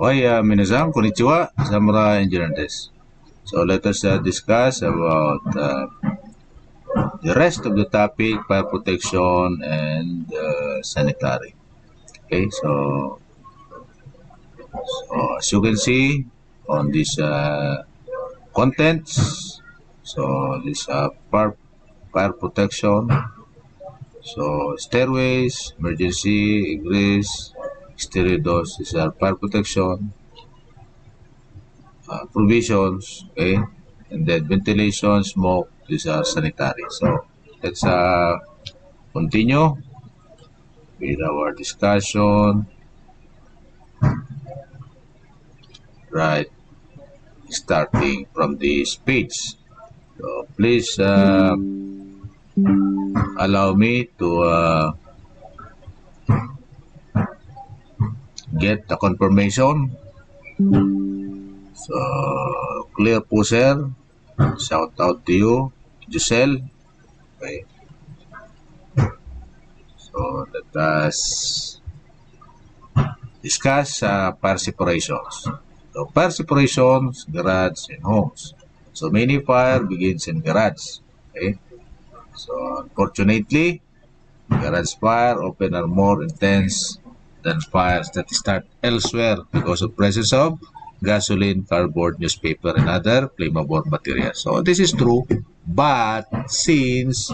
Okay, uh, minasan, konnichiwa, Samurai Engineer Desk. So let us uh, discuss about uh, the rest of the topic, fire protection and uh, sanitary. Okay, so, so as you can see on this uh, contents, so this uh, fire, fire protection, so stairways, emergency, egress, exterior doors, these are fire protection, uh, provisions, okay, and then ventilation, smoke, these are sanitary. So let's uh, continue with our discussion. Right, starting from this page. So please uh, allow me to uh, get the confirmation. So, clear po sir. Shout out to you, Giselle. Okay. So, let us discuss uh, fire separations. So, fire separations, garage, and homes. So, many fire begins in garage. Okay. So, unfortunately, garage fire often are more intense than fires that start elsewhere because of presence of gasoline, cardboard, newspaper, and other flammable materials. So this is true, but since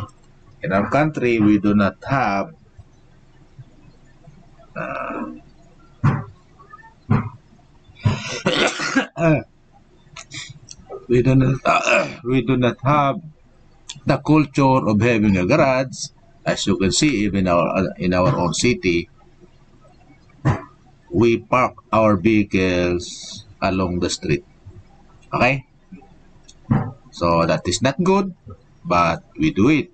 in our country we do not have uh, we do not uh, we do not have the culture of having a garage as you can see even our in our own city we park our vehicles along the street. Okay? So that is not good, but we do it.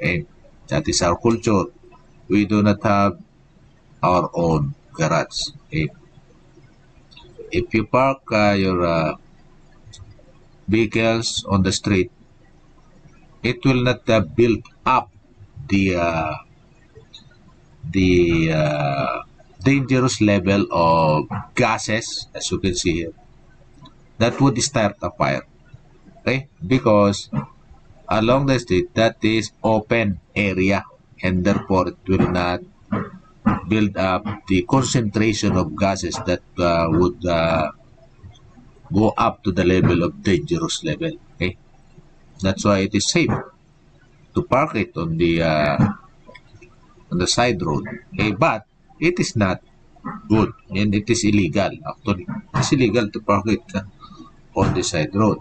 Okay? That is our culture. We do not have our own garage. Okay? If you park uh, your uh, vehicles on the street, it will not uh, build up the uh, the uh, dangerous level of gases, as you can see here, that would start a fire. Okay? Because along the street, that is open area and therefore it will not build up the concentration of gases that uh, would uh, go up to the level of dangerous level. Okay? That's why it is safe to park it on the uh, on the side road. Okay? But it is not good. And it is illegal actually. It's illegal to park it uh, on the side road.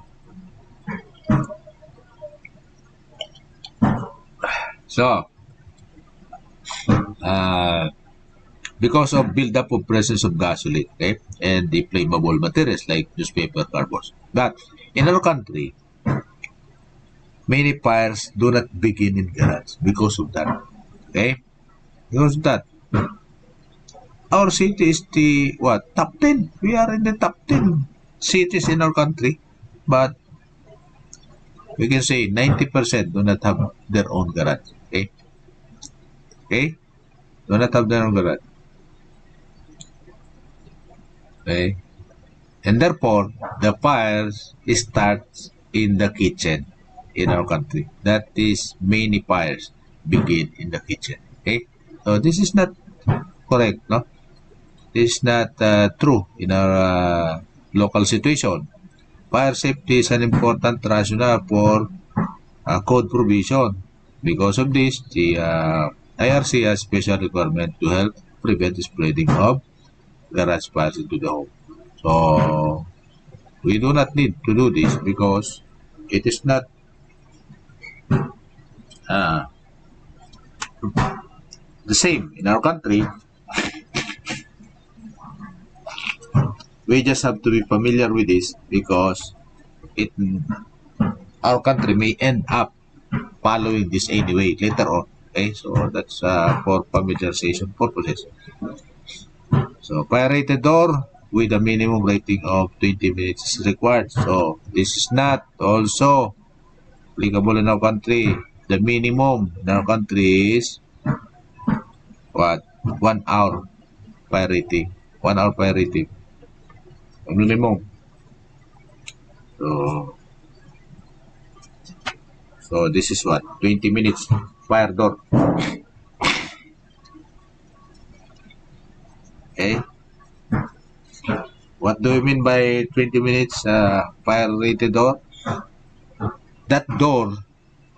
So uh, because of build-up of presence of gasoline okay, and the flammable materials like newspaper cardboards but in our country many fires do not begin in garage because of that okay? Because of that our city is the what top 10 we are in the top 10 cities in our country but we can say 90% do not have their own garage okay? Okay? Do not have their own garage. Okay? And therefore the fires starts in the kitchen in our country. That is many fires begin in the kitchen okay? So this is not correct no is not uh, true in our uh, local situation. Fire safety is an important rationale for uh, code provision. Because of this, the uh, IRC has special requirement to help prevent the spreading of garage fires into the home. So, we do not need to do this because it is not uh, the same in our country we just have to be familiar with this because it our country may end up following this anyway later on. Okay, so that's uh, for familiarization purposes. So fire rated door with a minimum rating of 20 minutes is required. So this is not also applicable in our country. The minimum in our country is what? One hour fire rating. One hour fire rating. Minimum. So, so this is what? 20 minutes fire door. Okay. What do you mean by 20 minutes uh, fire rated door? That door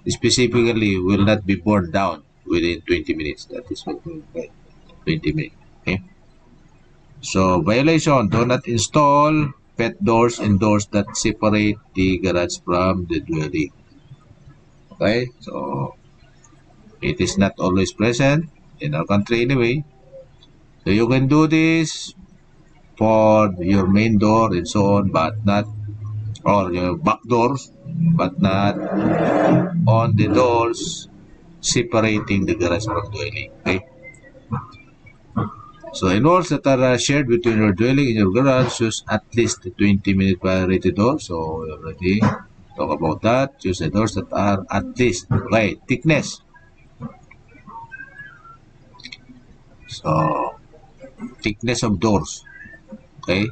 specifically will not be burned down within 20 minutes. That is what we mean by 20 minutes. So, violation, do not install pet doors and doors that separate the garage from the dwelling. Okay, so it is not always present in our country anyway. So you can do this for your main door and so on, but not or your back doors, but not on the doors separating the garage from dwelling. Okay. So in walls that are shared between your dwelling and your garage, use at least 20 minute rated door. So we already talk about that. Use the doors that are at least right thickness. So thickness of doors. Okay.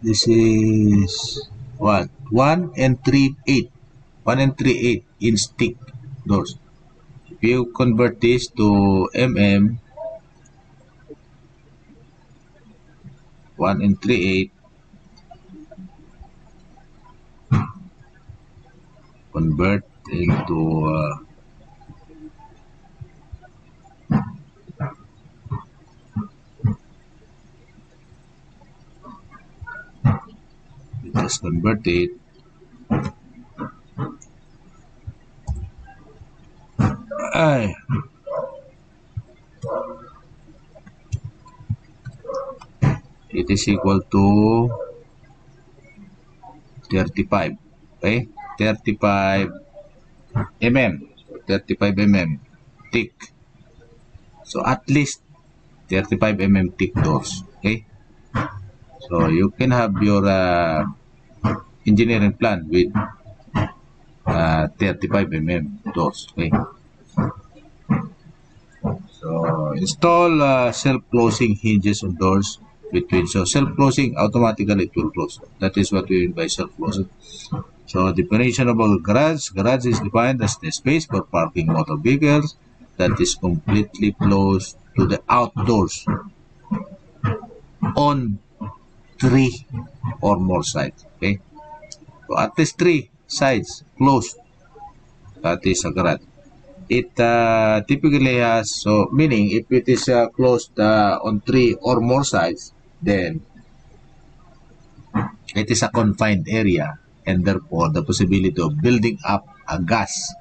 This is what? 1 and 3 8. 1 and 3 8 inch thick doors you convert this to mm 1 and 3 8 convert into uh, just convert it Ay. It is equal to 35. Okay? 35 mm. 35 mm thick. So at least 35 mm thick doors. Okay? So you can have your uh, engineering plan with uh, 35 mm doors. Okay? So, install uh, self-closing hinges on doors between. So, self-closing, automatically it will close. That is what we mean by self-closing. So, definition of a garage. Garage is defined as the space for parking motor vehicles that is completely closed to the outdoors on three or more sides. Okay? So, at least three sides closed. That is a garage it uh, typically has so meaning if it is uh, closed uh, on three or more sides then it is a confined area and therefore the possibility of building up a gas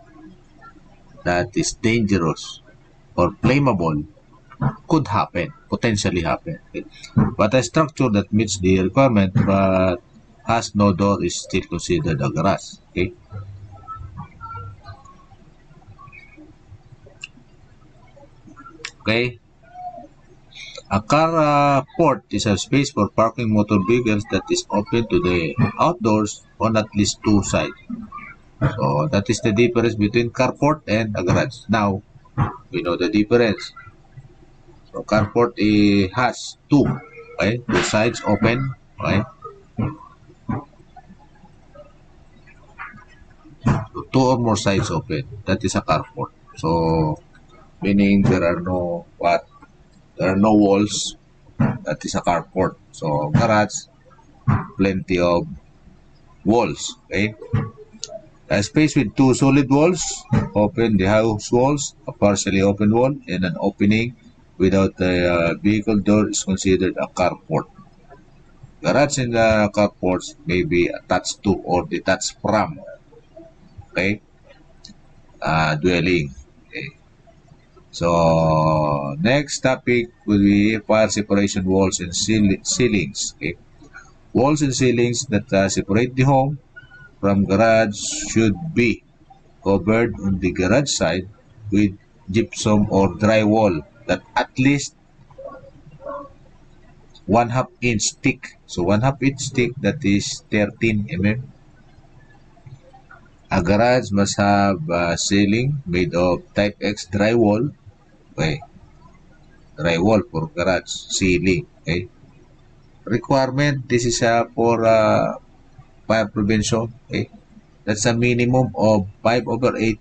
that is dangerous or flammable could happen potentially happen. But a structure that meets the requirement but has no door is still considered a garage okay Okay? A car uh, port is a space for parking motor vehicles that is open to the outdoors on at least two sides. So that is the difference between carport and a garage. Now, we know the difference. So carport eh, has two, okay? Two sides open, okay? Two or more sides open. That is a carport. So meaning there are no what there are no walls that is a carport. So garage plenty of walls okay? A space with two solid walls open the house walls a partially open wall and an opening without a uh, vehicle door is considered a carport. Garage and uh, carports may be attached to or detached from okay? Uh, dwelling So, next topic will be fire separation walls and ceilings. Okay? Walls and ceilings that uh, separate the home from garage should be covered on the garage side with gypsum or drywall that at least one half inch thick. So one half inch thick that is 13 mm. A garage must have a ceiling made of type X drywall Okay. Drywall for garage, ceiling. Okay. requirement. This is uh, for uh, fire prevention. Okay, that's a minimum of 5 over 8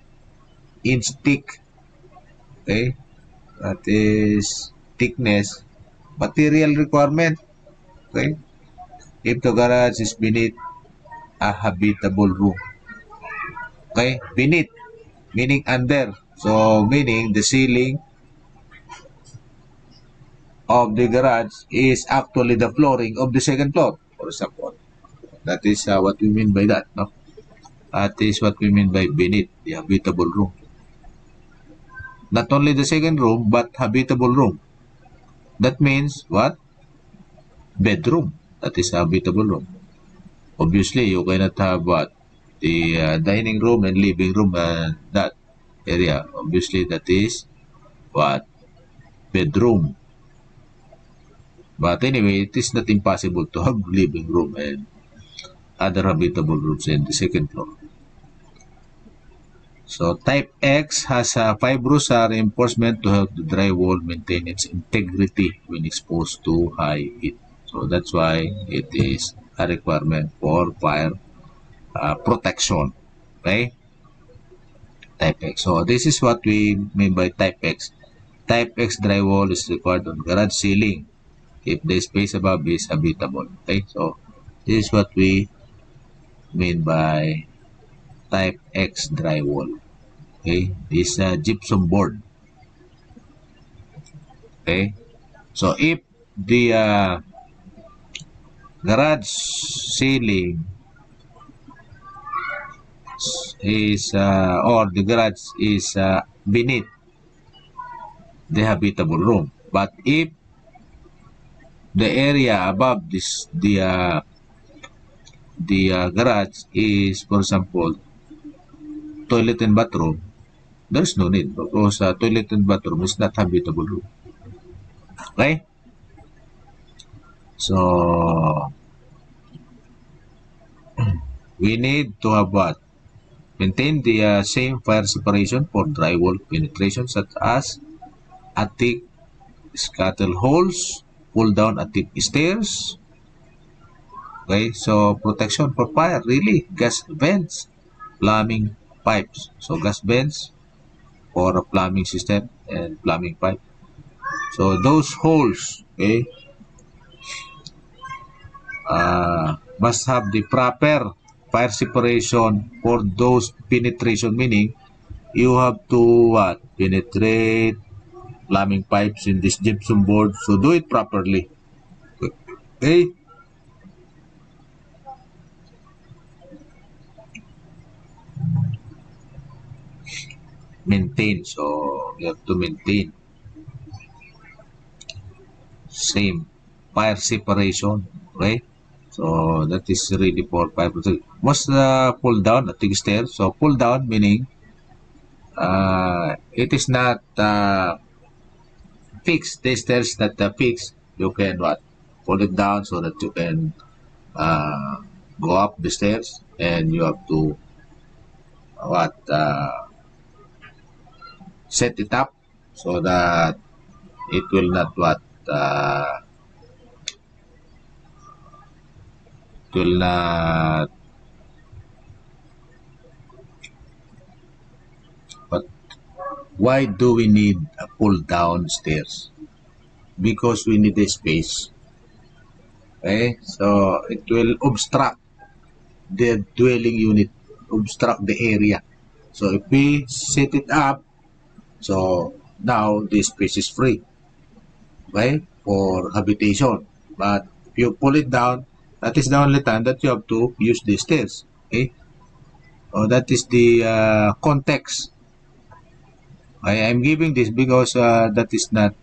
inch thick. Okay, that is thickness. Material requirement. Okay, if the garage is beneath a habitable room. Okay, beneath meaning under. So meaning the ceiling of the garage is actually the flooring of the second floor, for example. That is uh, what we mean by that. No? That is what we mean by beneath, the habitable room. Not only the second room, but habitable room. That means what? Bedroom. That is habitable room. Obviously, you cannot have what? The uh, dining room and living room and that area. Obviously, that is what? Bedroom. But anyway, it is not impossible to have living room and other habitable rooms in the second floor. So type X has a fibrous reinforcement to help the drywall maintain its integrity when exposed to high heat. So that's why it is a requirement for fire uh, protection. Okay? Type X. So this is what we mean by type X. Type X drywall is required on garage ceiling if the space above is habitable. Okay, so this is what we mean by type X drywall. Okay, this uh, gypsum board. Okay, so if the uh, garage ceiling is uh, or the garage is uh, beneath the habitable room, but if the area above this the uh, the uh, garage is for example toilet and bathroom. There's no need because uh, toilet and bathroom is not habitable. Room okay? So we need to have what? Maintain the uh, same fire separation for drywall penetration such as attic scuttle holes pull down at the stairs. Okay, so protection for fire, really, gas vents, plumbing pipes. So gas vents for a plumbing system and plumbing pipe. So those holes, okay, uh, must have the proper fire separation for those penetration, meaning you have to what, penetrate plumbing pipes in this gypsum board. So do it properly. Okay? Maintain. So you have to maintain. Same. Fire separation. Okay? So that is really for fire protection. Must uh, pull down at the stair. So pull down meaning uh, it is not uh, fix the stairs that uh, fix you can what? Pull it down so that you can uh, go up the stairs and you have to what uh, set it up so that it will not what uh, it will not Why do we need a pull down stairs? Because we need a space. Okay, so it will obstruct the dwelling unit, obstruct the area. So if we set it up, so now the space is free, okay, for habitation. But if you pull it down, that is the only time that you have to use the stairs. Okay, so that is the uh, context I am giving this because uh, that is not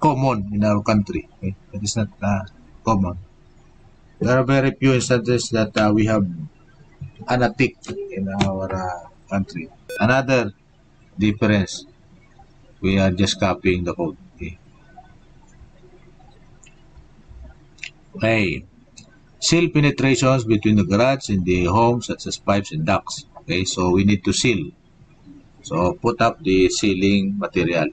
common in our country. Okay? That is not uh, common. There are very few instances that uh, we have an attic in our uh, country. Another difference, we are just copying the code. Okay. okay. Seal penetrations between the garage and the home such as pipes and ducts. Okay, so we need to seal So put up the ceiling material.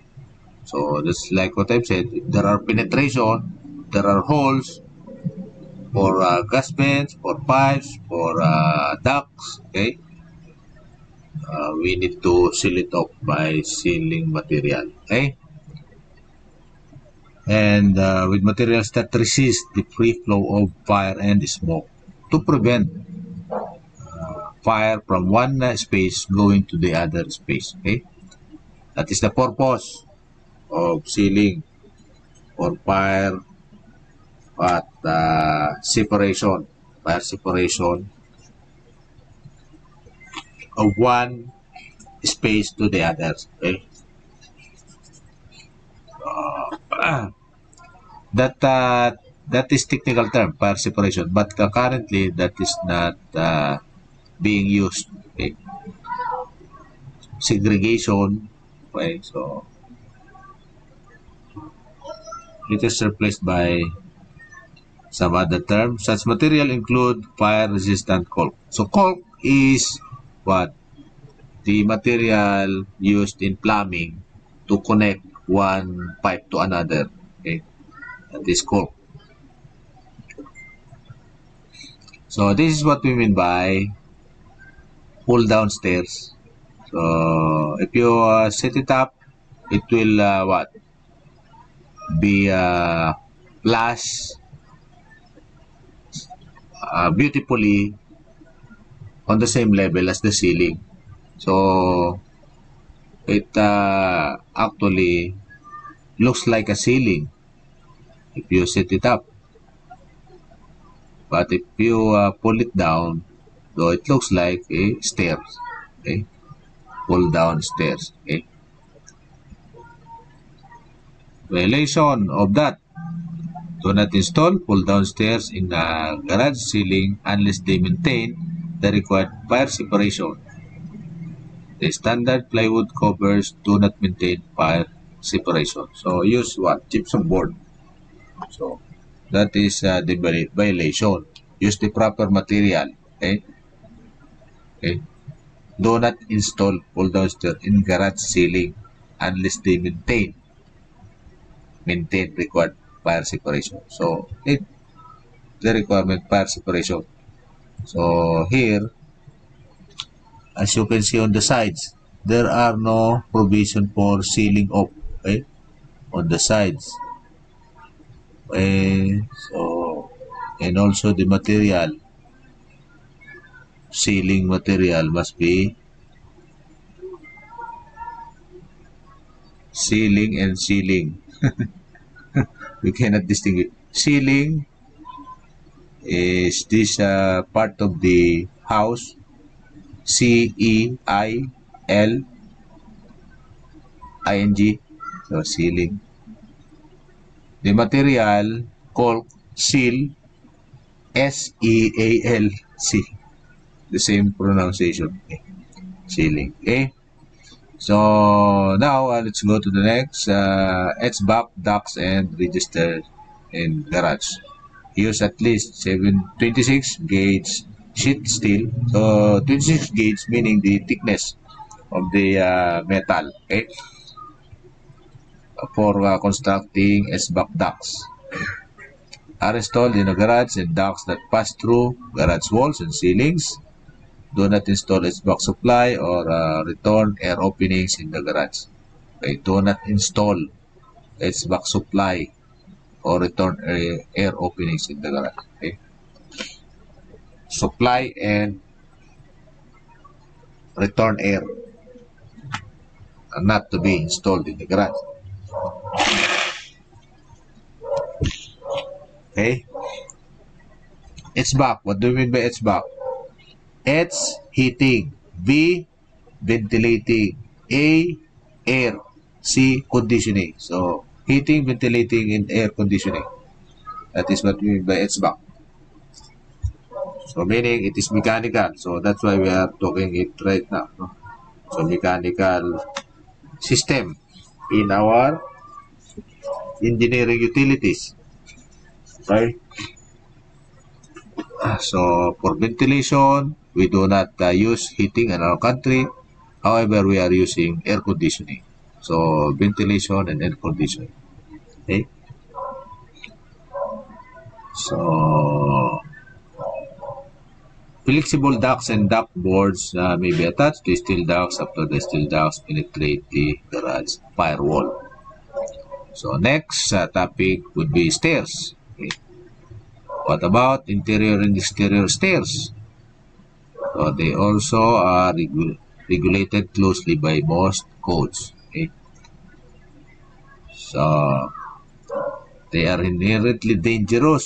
So just like what I've said, if there are penetration, there are holes, for uh, gas vents, for pipes, for uh, ducts, okay? Uh, we need to seal it off by sealing material, okay? And uh, with materials that resist the free flow of fire and smoke to prevent fire from one space going to the other space, okay? That is the purpose of sealing or fire at uh, separation, fire separation of one space to the others. Okay? Uh, that uh, that is technical term, fire separation, but uh, currently that is not uh, being used. Okay? Segregation, okay, so it is replaced by some other term. Such material include fire-resistant caulk. So caulk is what? The material used in plumbing to connect one pipe to another. Okay? Caulk. So this is what we mean by pull down stairs. So if you uh, set it up, it will uh, what? Be uh, flush uh, beautifully on the same level as the ceiling. So it uh, actually looks like a ceiling if you set it up. But if you uh, pull it down, so it looks like a stairs. Okay, pull down stairs. Okay. Violation of that Do not install pull-down stairs in the garage ceiling unless they maintain the required fire separation. The standard plywood covers do not maintain fire separation. So use what? Gypsum board. So that is uh, the violation. Use the proper material. Okay? Okay. Do not install pull-down stairs in garage ceiling unless they maintain maintain required fire separation. So, it the requirement fire separation. So, here, as you can see on the sides, there are no provision for sealing off, okay, on the sides. Okay, so, and also the material, sealing material must be sealing and sealing. we cannot distinguish. Ceiling is this uh, part of the house. C E I L I N G. So ceiling. The material called seal S E A L C. The same pronunciation. Ceiling. Okay. So now uh, let's go to the next uh, HVAC ducts and register in garage. Use at least 7, 26 gauge sheet steel. So 26 gauge meaning the thickness of the uh, metal. Okay, for uh, constructing HVAC ducts. Are installed in a garage and ducts that pass through garage walls and ceilings Do not install HVAC supply or uh, return air openings in the garage. Okay, do not install HVAC supply or return air, air openings in the garage. Okay. Supply and return air are not to be installed in the garage. Okay. HVAC. What do you mean by HVAC? H. Heating. V. Ventilating. A. Air. C. Conditioning. So, heating, ventilating, and air conditioning. That is what we mean by HVAC. So, meaning it is mechanical. So, that's why we are talking it right now. No? So, mechanical system in our engineering utilities. Right? So, for ventilation, we do not uh, use heating in our country. However, we are using air conditioning. So, ventilation and air conditioning. Okay? So, flexible ducts and duct boards uh, may be attached to steel ducts after the steel ducts penetrate the garage firewall. So, next uh, topic would be stairs. Okay. What about interior and exterior stairs? So, they also are regu regulated closely by most codes. Okay. So, they are inherently dangerous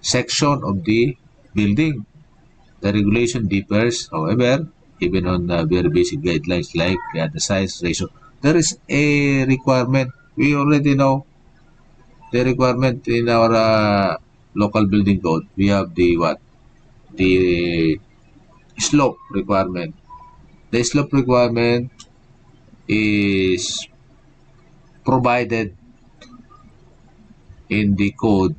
section of the building. The regulation differs, however, even on the very basic guidelines like uh, the size ratio. There is a requirement. We already know the requirement in our uh, local building code. We have the what? The slope requirement. The slope requirement is provided in the code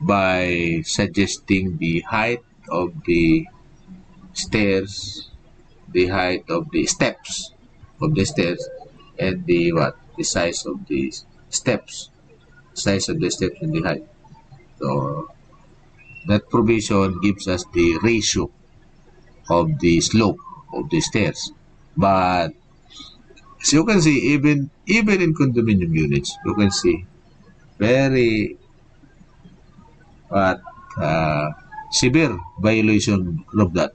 by suggesting the height of the stairs, the height of the steps of the stairs, and the what the size of the steps, size of the steps and the height. So that provision gives us the ratio of the slope of the stairs. But as you can see, even even in condominium units, you can see very but uh, severe violation of that.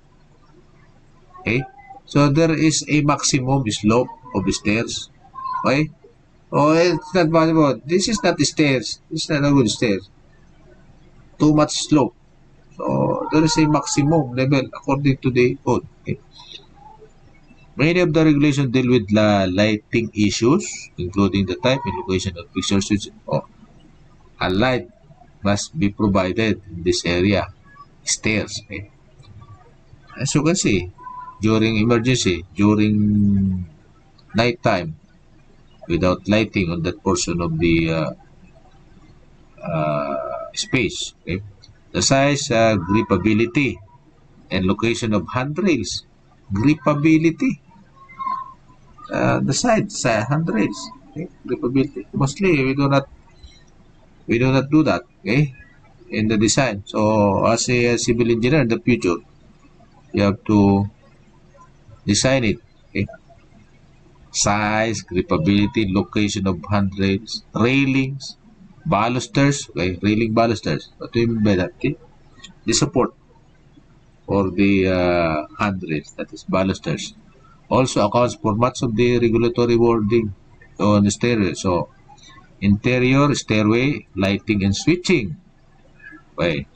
Okay? So there is a maximum slope of the stairs. Okay? Oh, it's not possible. This is not the stairs. Is not a good stairs. Too much slope. So there is a maximum level according to the code. Okay? Many of the regulations deal with the lighting issues, including the type and location of fixtures. Oh, a light must be provided in this area. Stairs. Okay? As you can see, during emergency, during night time, without lighting on that portion of the uh, uh, space. Okay? The size, uh, gripability, and location of handrails. Gripability. Uh, the sides, uh, handrails. Okay? Gripability. Mostly, we do not we do not do that okay in the design so as a civil engineer in the future you have to design it okay size gripability location of handrails railings balusters okay railing balusters. What do you mean by that okay? The support for the uh, handrails that is balusters. Also accounts for much of the regulatory wording on the stairway. So interior stairway lighting and switching. Okay.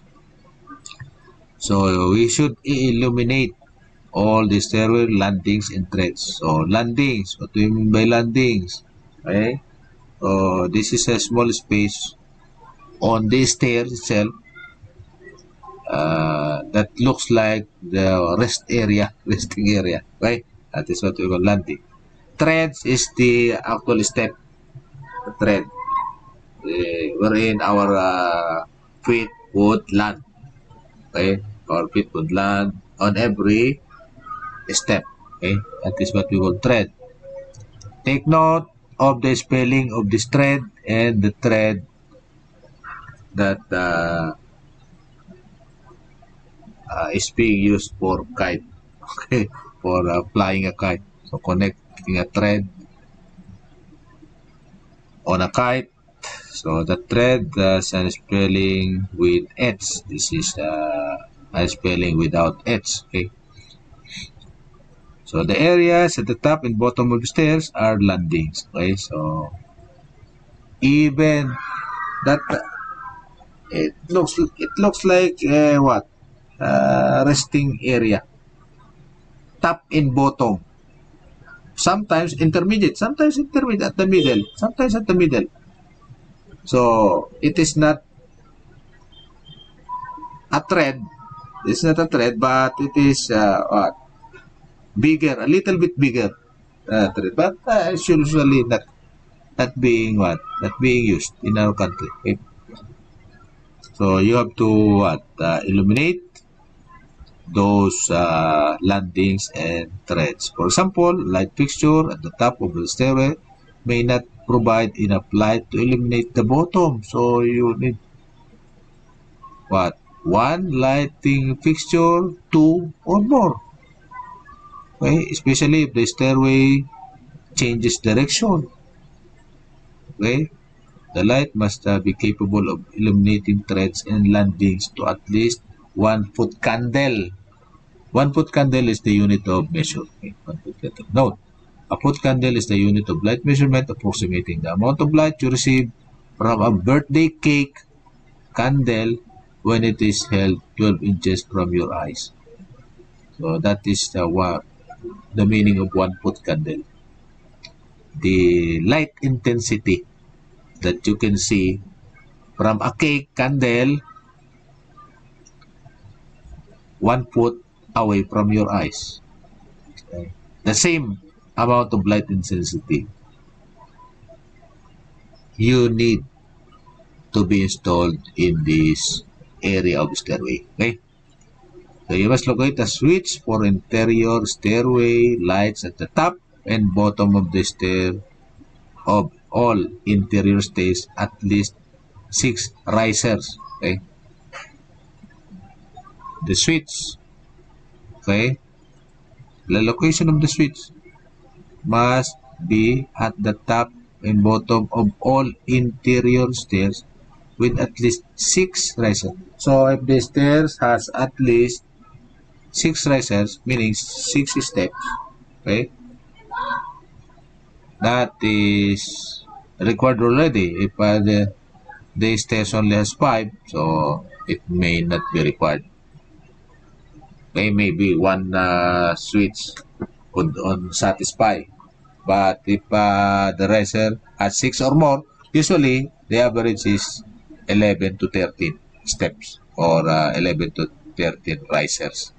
So we should illuminate all the stairway landings and treads so landings. What do you mean by landings. Okay so this is a small space on this stair itself uh, that looks like the rest area resting area right that is what we call landing treads is the actual step thread uh, wherein our uh, feet would land. Okay? Our feet would land on every step. Okay? That is what we will tread. Take note of the spelling of this thread and the thread that uh, uh, is being used for kite. Okay? For uh, flying a kite. So connecting a thread on a kite. So the thread has a spelling with H. This is uh, a spelling without H. Okay. So the areas at the top and bottom of the stairs are landings. Okay. So even that it looks it looks like uh, what uh, resting area top and bottom sometimes intermediate, sometimes intermediate at the middle, sometimes at the middle. So it is not a thread. It's not a thread, but it is uh, what? Bigger, a little bit bigger uh, thread, but uh, it's usually not not being what not being used in our country. Okay? So you have to what uh, illuminate those uh, landings and threads. For example, light fixture at the top of the stairway may not provide enough light to illuminate the bottom. So you need what? One lighting fixture, two or more. Okay, especially if the stairway changes direction. Okay, the light must uh, be capable of illuminating treads and landings to at least one foot candle. One foot candle is the unit of measure. Okay. Note, a foot candle is the unit of light measurement approximating the amount of light you receive from a birthday cake candle when it is held 12 inches from your eyes. So that is the, what, the meaning of one foot candle. The light intensity that you can see from a cake candle one foot away from your eyes. The same amount of light intensity you need to be installed in this area of stairway. Okay? So you must locate a switch for interior stairway lights at the top and bottom of the stair of all interior stairs at least six risers. Okay? The switch. Okay? The location of the switch must be at the top and bottom of all interior stairs with at least six risers. So if the stairs has at least six risers, meaning six steps, okay, that is required already. If uh, the, the stairs only has five, so it may not be required. May maybe one uh, switch could on satisfy. But if uh, the riser has six or more, usually the average is 11 to 13 steps or uh, 11 to 13 risers.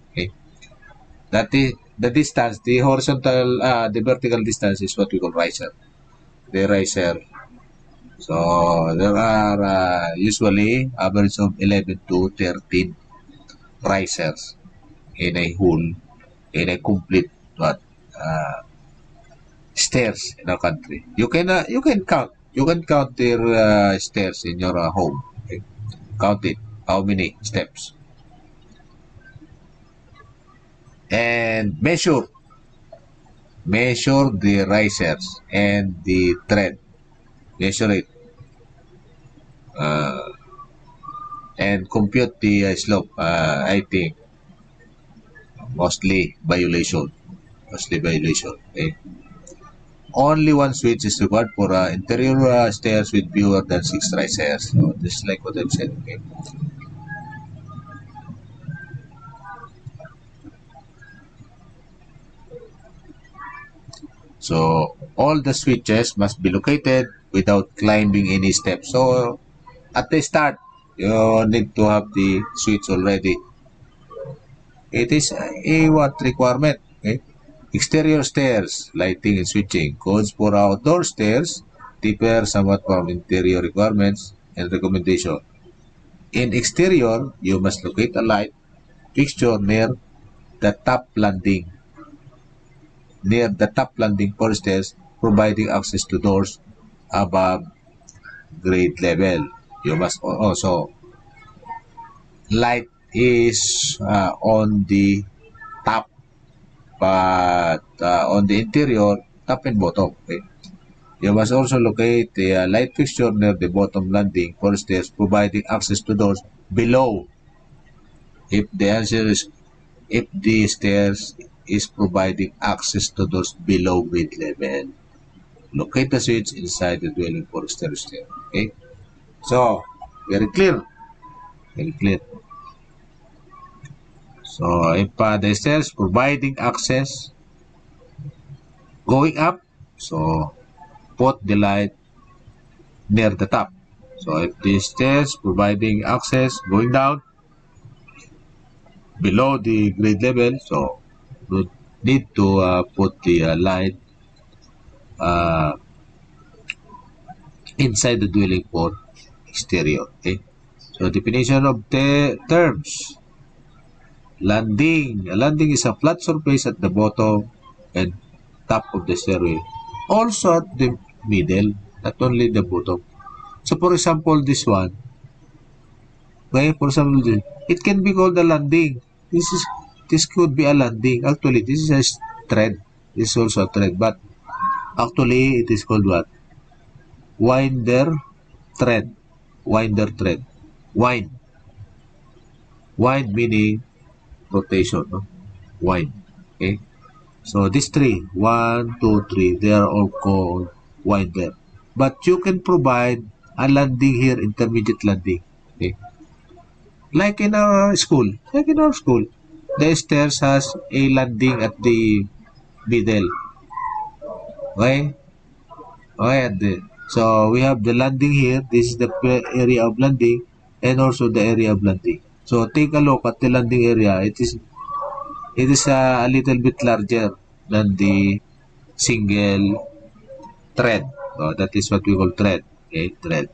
That is the distance. The horizontal, uh, the vertical distance is what we call riser. The riser. So there are uh, usually average of 11 to 13 risers in a whole, in a complete what uh, stairs in our country. You can uh, you can count you can count their uh, stairs in your uh, home. Okay? Count it. How many steps? And measure. Measure the risers and the tread. Measure it. Uh, and compute the uh, slope. Uh, I think mostly violation. Mostly violation. Okay. only one switch is required for uh, interior uh, stairs with fewer than six risers. So this is like what I've said. Okay. So all the switches must be located without climbing any steps. So at the start, you need to have the switch already. It is a what requirement. Okay. Exterior stairs, lighting and switching. Codes for outdoor stairs differ somewhat from interior requirements and recommendation. In exterior, you must locate a light fixture near the top landing. Near the top landing for stairs, providing access to doors above grade level. You must also light is uh, on the top but uh, on the interior, top and bottom. Okay? You must also locate the uh, light fixture near the bottom landing for stairs, providing access to doors below. If the answer is if the stairs is providing access to doors below grade level, locate the switch inside the dwelling for stair stair. Okay, so very clear, very clear. So, if uh, the stairs providing access going up, so put the light near the top. So, if the stairs providing access going down below the grade level, so we need to uh, put the uh, light uh, inside the dwelling for exterior. Okay. So, definition of the terms. Landing. A landing is a flat surface at the bottom and top of the stairway. Also at the middle, not only the bottom. So for example, this one, Okay, for example, it can be called a landing. This is this could be a landing. Actually, this is a thread. This is also a thread, but actually it is called what? Winder thread. Winder thread. Wind. Wind meaning rotation. No? Wind. Okay. So these three, one, two, three, they are all called winder. But you can provide a landing here, intermediate landing. Okay. Like in our school, like in our school, the stairs has a landing at the middle. Okay? Okay, the, so we have the landing here. This is the area of landing and also the area of landing. So take a look at the landing area. It is it is uh, a little bit larger than the single thread. So that is what we call thread. Okay, thread.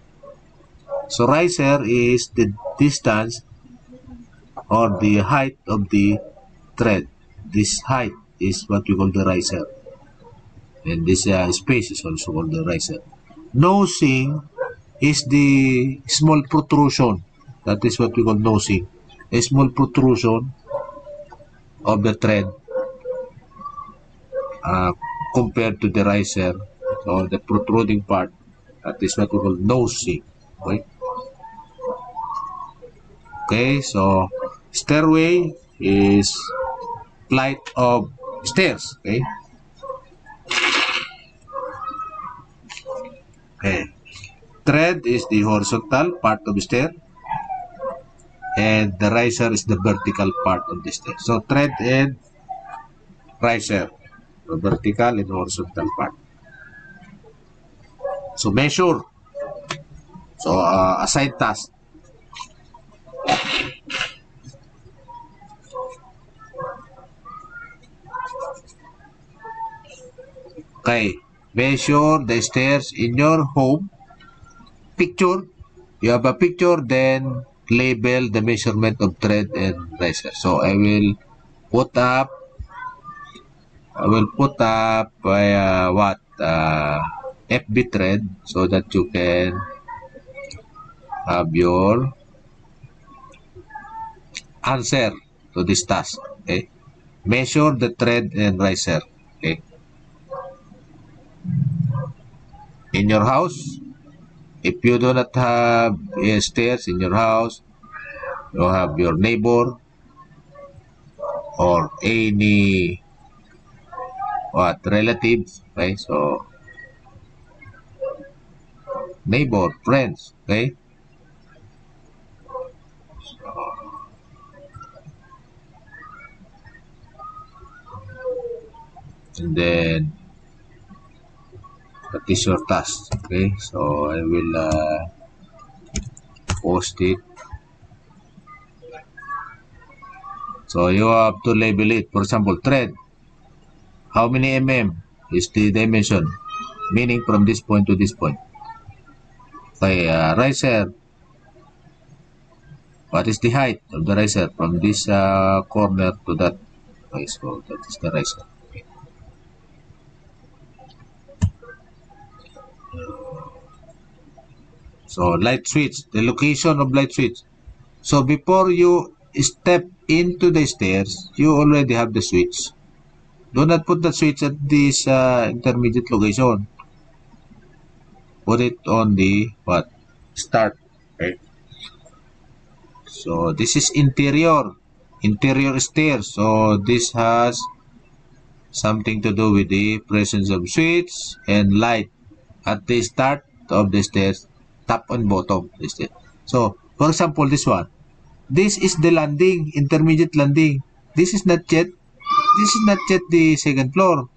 So riser is the distance or the height of the thread. This height is what we call the riser. And this uh, space is also called the riser. Nosing is the small protrusion. That is what we call nosing. A small protrusion of the thread uh, compared to the riser or the protruding part. That is what we call nosing. Okay? Okay, so stairway is flight of stairs. Okay. Okay. Tread is the horizontal part of the stair. And the riser is the vertical part of the stair. So thread and riser. The vertical and horizontal part. So measure. So uh, aside task. Okay. Measure the stairs in your home. Picture. You have a picture, then label the measurement of thread and riser. So I will put up I will put up uh, what uh, FB thread so that you can have your answer to this task. Okay. Measure the thread and riser. Okay. In your house. If you do not have uh, stairs in your house, you have your neighbor or any what relatives, okay? So neighbor, friends, okay? and then is your task okay? So I will uh, post it. So you have to label it. For example thread. How many mm is the dimension? Meaning from this point to this point. Okay uh, riser. What is the height of the riser from this uh, corner to that okay so that is the riser So light switch, the location of light switch. So before you step into the stairs, you already have the switch. Do not put the switch at this uh, intermediate location. Put it on the what? Start. So this is interior. Interior stairs. So this has something to do with the presence of switch and light at the start of the stairs top and bottom. So, for example, this one. This is the landing, intermediate landing. This is not yet, this is not yet the second floor.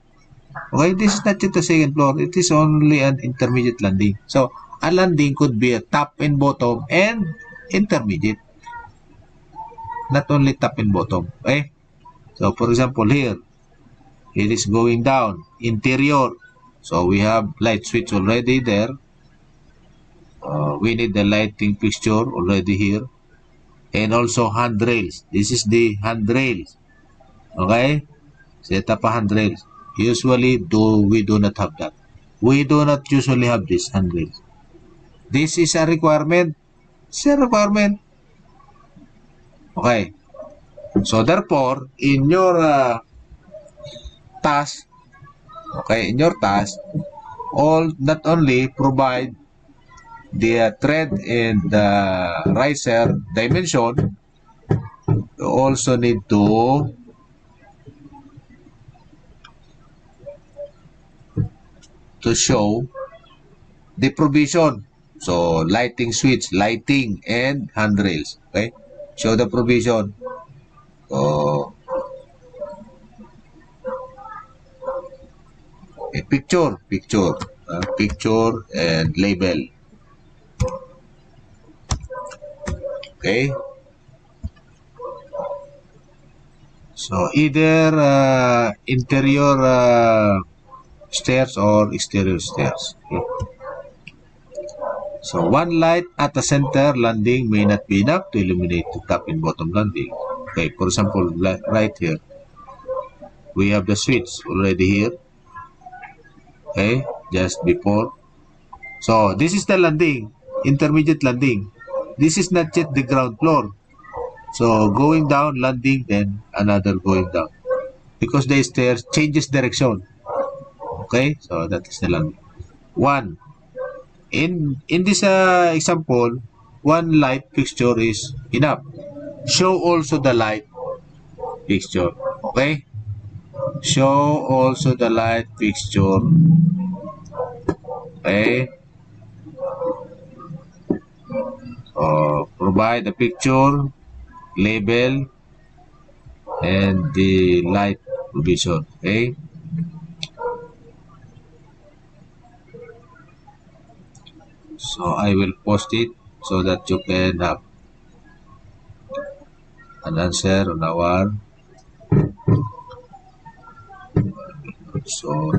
Okay, this is not yet the second floor. It is only an intermediate landing. So, a landing could be a top and bottom and intermediate. Not only top and bottom. Okay? So, for example, here, it is going down, interior. So, we have light switch already there uh, we need the lighting fixture already here. And also handrails. This is the handrails. Okay? Set up a handrails. Usually do we do not have that. We do not usually have this handrails. This is a requirement. It's a requirement. Okay. So therefore, in your uh, task, okay, in your task, all not only provide the thread and the riser dimension, you also need to to show the provision. So, lighting switch, lighting, and handrails. Okay? Show the provision. A picture, picture, uh, picture and label. Okay? So, either uh, interior uh, stairs or exterior stairs. Okay? So, one light at the center landing may not be enough to illuminate the top and bottom landing. Okay, for example, right here, we have the switch already here. Okay, just before. So, this is the landing, intermediate landing. This is not yet the ground floor. So, going down, landing, then another going down. Because the stairs changes direction. Okay, so that is the landing. One, in in this uh, example, one light fixture is enough. Show also the light fixture. Okay? Show also the light fixture. Okay? So, provide the picture, label, and the light provision. Okay? so I will post it so that you can have an answer on our so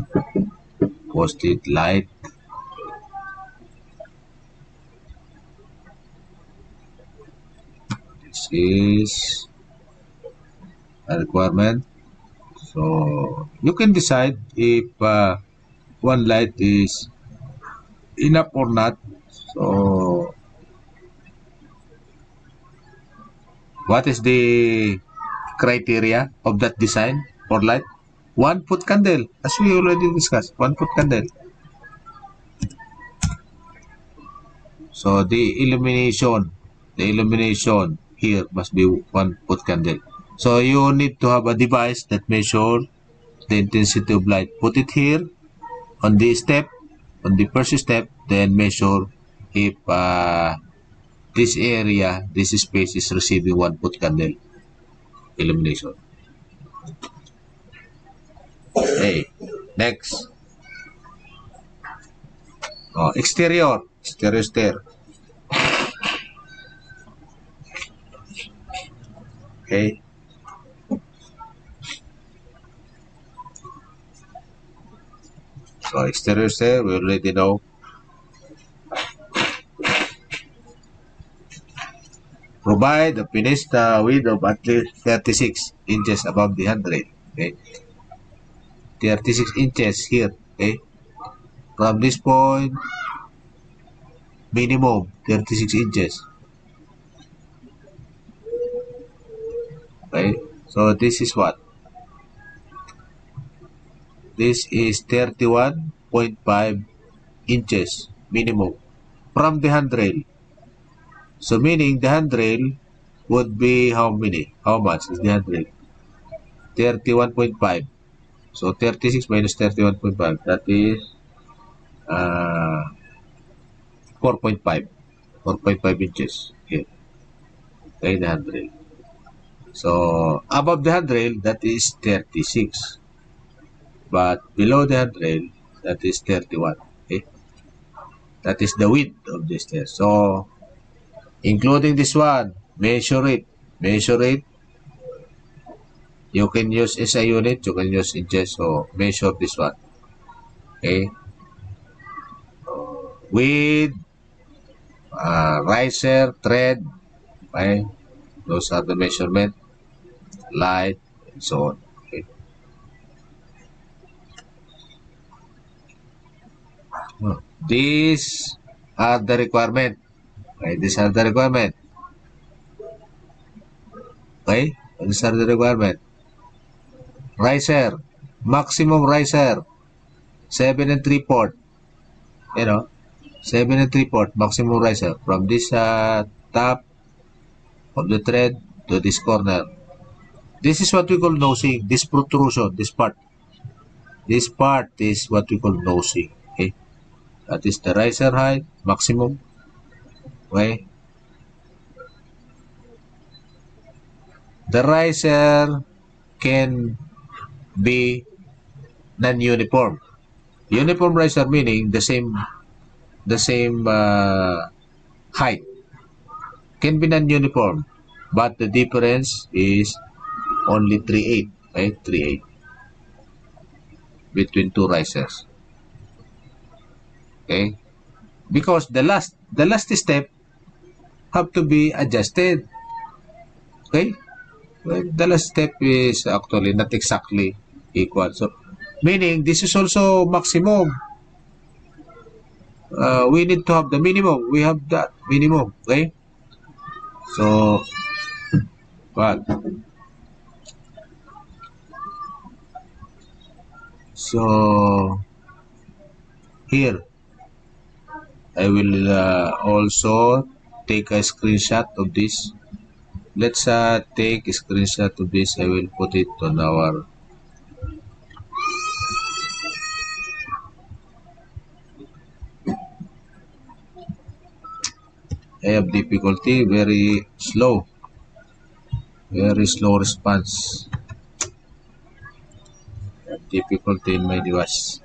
post it light is a requirement so you can decide if uh, one light is enough or not so, what is the criteria of that design for light? One foot candle, as we already discussed, one foot candle. So, the illumination, the illumination here must be one foot candle. So, you need to have a device that measure the intensity of light. Put it here on the step, on the first step, then measure if uh, this area, this space is receiving one foot candle illumination. Okay, next. Oh, exterior, exterior stair. Okay. So exterior stair, we already know Provide a finished uh, width of at least 36 inches above the handrail. Okay. 36 inches here. Okay. From this point, minimum 36 inches. Okay. So this is what? This is 31.5 inches minimum from the handrail. So meaning the handrail would be how many? How much is the handrail? 31.5. So 36 minus 31.5. That is uh, 4.5. 4.5 inches here. Okay, the handrail. So above the handrail, that is 36. But below the handrail, that is 31. Okay. That is the width of the stairs. So including this one measure it measure it you can use SI unit you can use inches so measure this one okay with uh, riser thread okay those are the measurement light and so on okay these are the requirement Okay, these are the requirement. Okay? These are the requirement. Riser. Maximum riser. 7 and 3 port. You know, 7 and 3 port maximum riser from this uh, top of the thread to this corner. This is what we call nosing. This protrusion, this part. This part is what we call nosing. Okay? That is the riser height, maximum. Okay? The riser can be non-uniform. Uniform riser meaning the same the same uh, height. Can be non-uniform, but the difference is only 3.8, right? 3.8 between two risers. Okay? Because the last the last step have to be adjusted. Okay? Well, the last step is actually not exactly equal. So, meaning this is also maximum. Uh, we need to have the minimum. We have that minimum. Okay? So, well, so here I will uh, also take a screenshot of this. Let's uh, take a screenshot of this. I will put it on our I have difficulty very slow very slow response difficulty in my device.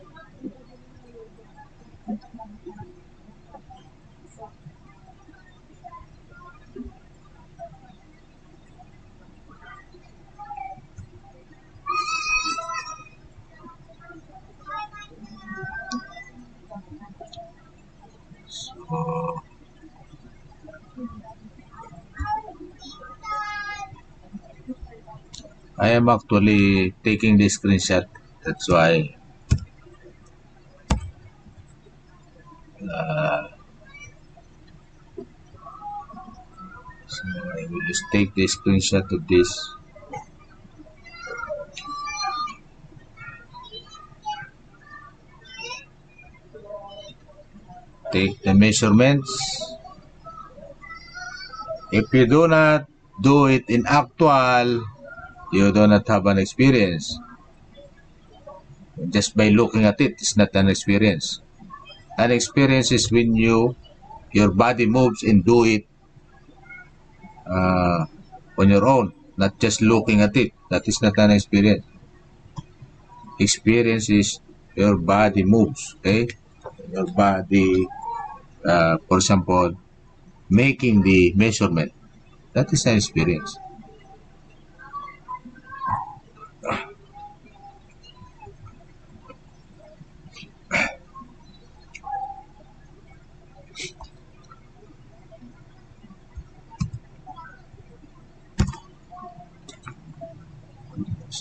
I am actually taking the screenshot that's why uh, so I will just take the screenshot of this. Take the measurements. If you do not do it in actual you do not have an experience just by looking at it it's not an experience. An experience is when you your body moves and do it uh, on your own not just looking at it. That is not an experience. Experience is your body moves okay? Your body uh, for example making the measurement. That is an experience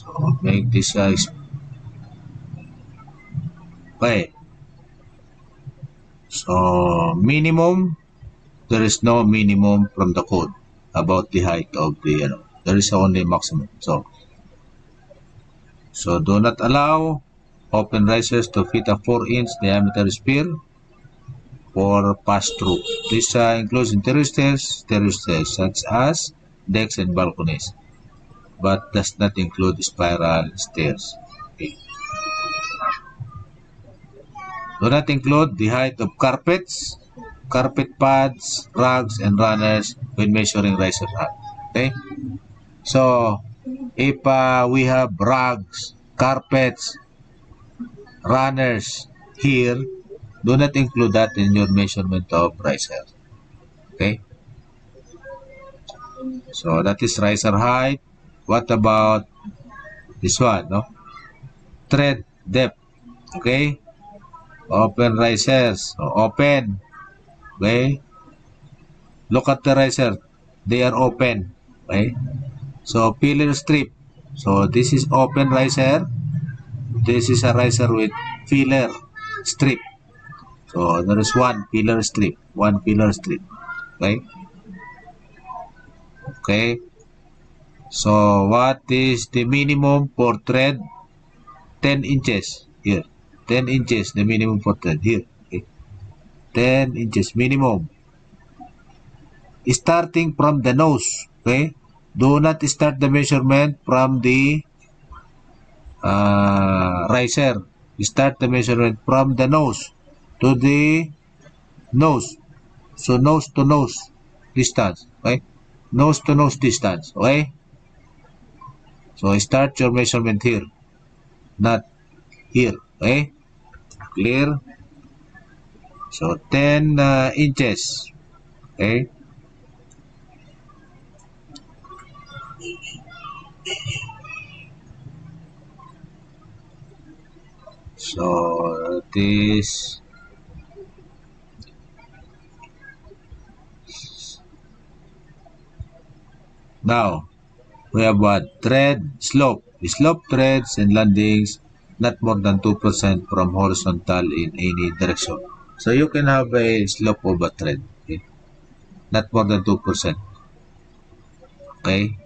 so make this uh, okay. So minimum there is no minimum from the code about the height of the you know there is only maximum. So so do not allow open risers to fit a 4 inch diameter spear for pass through this uh, includes interior stairs stairs such as decks and balconies but does not include spiral stairs. Okay. Do not include the height of carpets, carpet pads, rugs, and runners when measuring riser height. Okay? So, if uh, we have rugs, carpets, runners here, do not include that in your measurement of riser. Okay? So, that is riser height. What about this one, no? Thread depth, okay? Open risers, open, okay? Look at the riser, they are open, okay? So pillar strip, so this is open riser, this is a riser with filler strip. So there is one pillar strip, one pillar strip, okay? Okay. So, what is the minimum for thread? 10 inches here. 10 inches, the minimum for thread here. Okay. 10 inches minimum. Starting from the nose. Okay. Do not start the measurement from the uh, riser. Start the measurement from the nose to the nose. So, nose to nose distance. Okay. Nose to nose distance. Okay. So, start your measurement here, not here. Okay? Clear? So, 10 uh, inches. Okay? So, this now we have what? Thread, slope. Slope threads and landings not more than 2% from horizontal in any direction. So you can have a slope of a thread. Okay? Not more than 2%. Okay?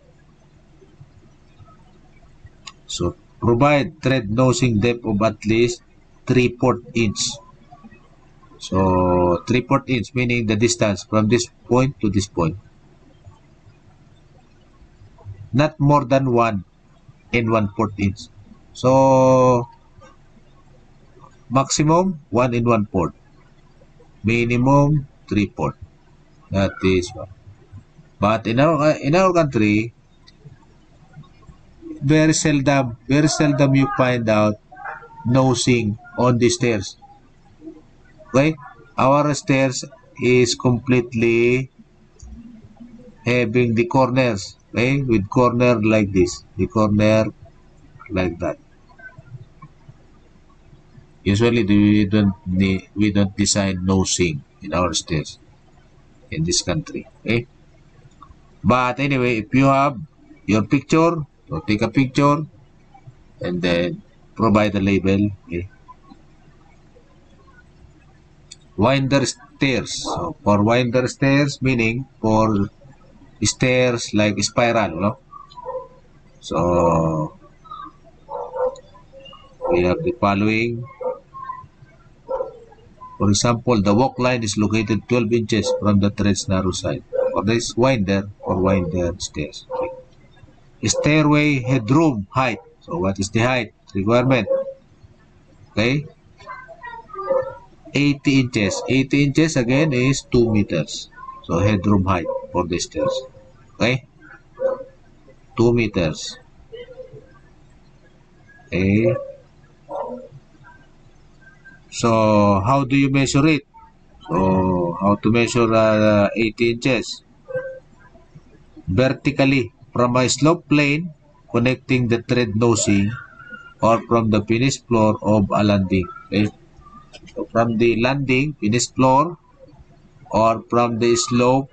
So provide thread nosing depth of at least 3 4 inch. So 3 4 inch meaning the distance from this point to this point. Not more than 1 and 1 4 inch. So, maximum 1 in 1 port. Minimum 3 port. That is one. But in our, in our country, very seldom, very seldom you find out nosing on the stairs. Okay? Our stairs is completely having the corners, okay? With corner like this. The corner like that. Usually we don't need, we don't design nosing in our stairs in this country. Okay? But anyway, if you have your picture, so take a picture and then provide a label. Okay? Winder stairs. So for winder stairs meaning for stairs like spiral, no? So we have the following. For example, the walk line is located 12 inches from the thread's narrow side. For this winder or winder stairs. Okay. Stairway headroom height. So what is the height requirement? Okay. 80 inches. 80 inches again is 2 meters. So headroom height for the stairs. Okay. 2 meters. Okay. So, how do you measure it? So, how to measure uh, 80 inches? Vertically, from a slope plane connecting the thread nosing or from the finished floor of a landing. Okay? So, from the landing, finished floor, or from the slope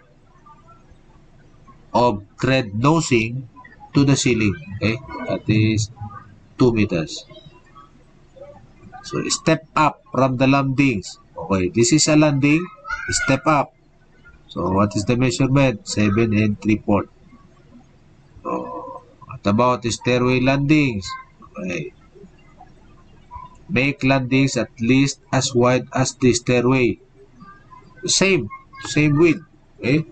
of thread nosing to the ceiling. Okay? That is 2 meters. So, step up from the landings. Okay, this is a landing. Step up. So, what is the measurement? 7 and 3 fourth. So, what about stairway landings? Okay. Make landings at least as wide as the stairway. Same. Same width. Okay.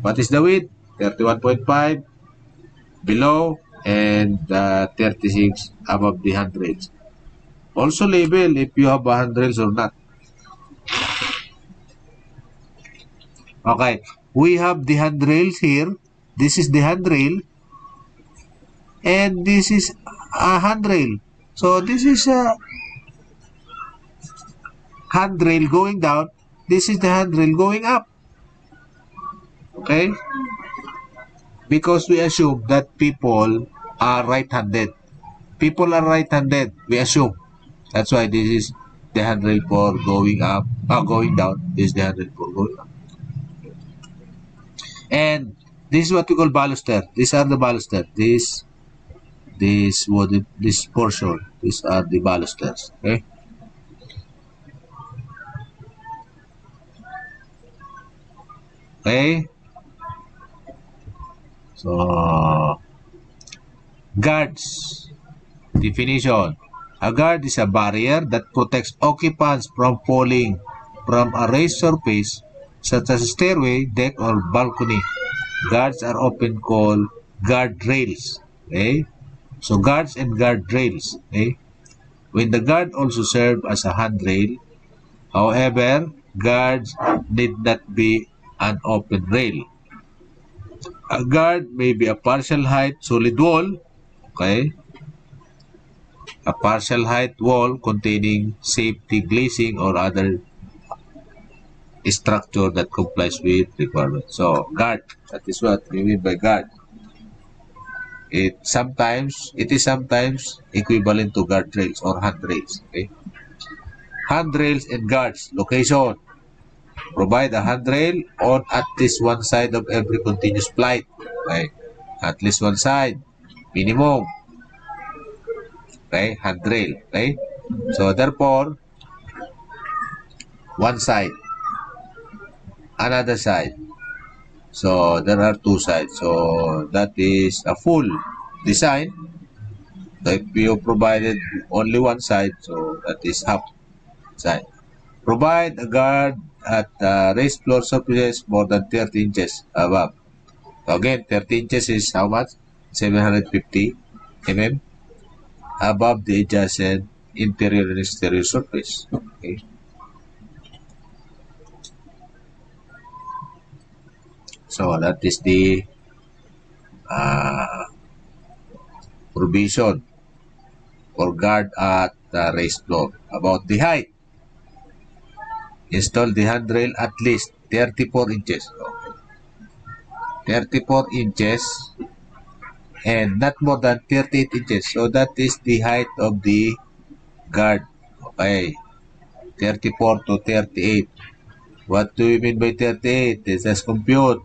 What is the width? 31.5 below and uh, 36 above the handrails. Also label if you have handrails or not. Okay, we have the handrails here. This is the handrail. And this is a handrail. So this is a handrail going down. This is the handrail going up. Okay? Because we assume that people are right-handed. People are right-handed, we assume. That's why this is the handrail for going up, uh, going down. This is the handrail for going up. And this is what we call baluster. These are the baluster. This, this, what this portion. These are the balusters. Okay. Okay. So, Guards. Definition. A guard is a barrier that protects occupants from falling from a raised surface such as a stairway, deck, or balcony. Guards are often called guard rails. Okay? Eh? So guards and guard rails. Okay? Eh? When the guard also serve as a handrail, however, guards need not be an open rail. A guard may be a partial height solid wall, okay? A partial height wall containing safety glazing or other structure that complies with requirements. So, guard, that is what we mean by guard. It sometimes, it is sometimes equivalent to guardrails or handrails. Okay? Handrails and guards. Location. Provide a handrail on at least one side of every continuous flight. Okay? At least one side. Minimum. Okay? Handrail. Okay? So, therefore, one side. Another side. So, there are two sides. So, that is a full design. So, if you provided only one side, so that is half side. Provide a guard at uh, raised floor surfaces more than 30 inches above. Again, 30 inches is how much? 750 mm above the adjacent interior and exterior surface. Okay. So that is the uh, provision for guard at the raised floor. About the height, install the handrail at least 34 inches. Okay. 34 inches and not more than 38 inches. So that is the height of the guard. Okay. 34 to 38. What do you mean by 38? This is compute.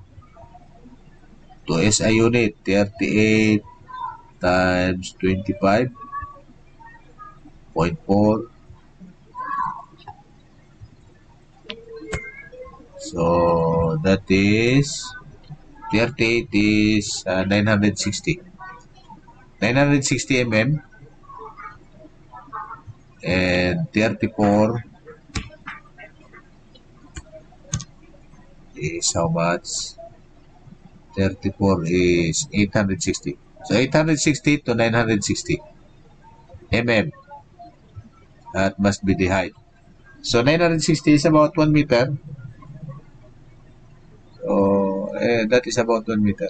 To SI unit, 38 times 25.4 so that is 38 is uh, 960 960 mm and 34 is how much? 34 is 860 so 860 to 960 mm that must be the height. So 960 is about 1 meter so eh, that is about 1 meter.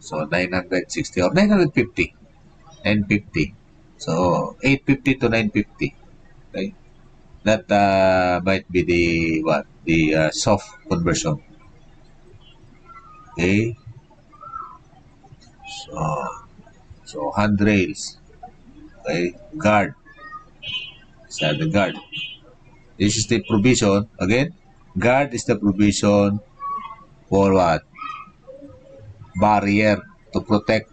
So 960 or 950 950 so 850 to 950 okay that uh, might be the what the uh, soft conversion. Okay? So so handrails okay guard. So the guard this is the provision. Again guard is the provision for what? Barrier to protect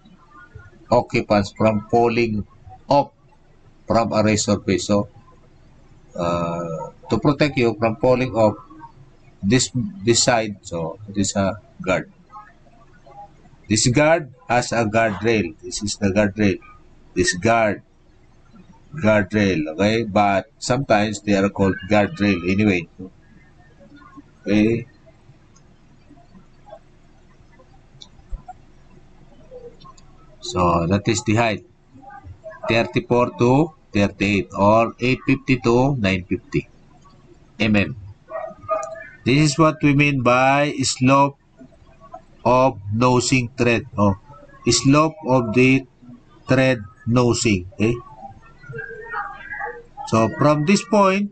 occupants from falling off from a raised surface so uh, to protect you from falling off this this side so it is a guard. This guard has a guardrail. This is the guardrail. This guard guardrail okay? But sometimes they are called guardrail anyway. Okay? So that is the height. 34 to 38 or 850 to 950 mm. This is what we mean by slope of nosing thread or slope of the thread nosing okay so from this point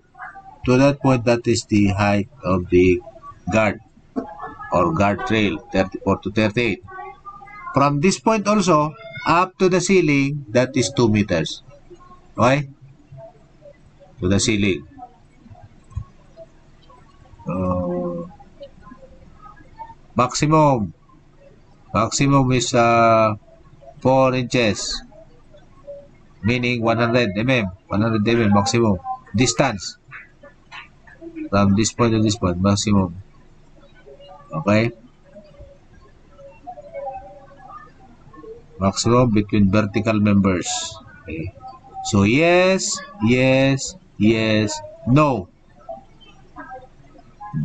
to that point that is the height of the guard or guard trail 34 to 38 from this point also up to the ceiling that is 2 meters. Okay? To the ceiling. Uh, maximum. Maximum is uh, 4 inches meaning 100 mm 100 mm maximum distance from this point to this point maximum okay maximum between vertical members. Okay. So yes, yes, yes, no.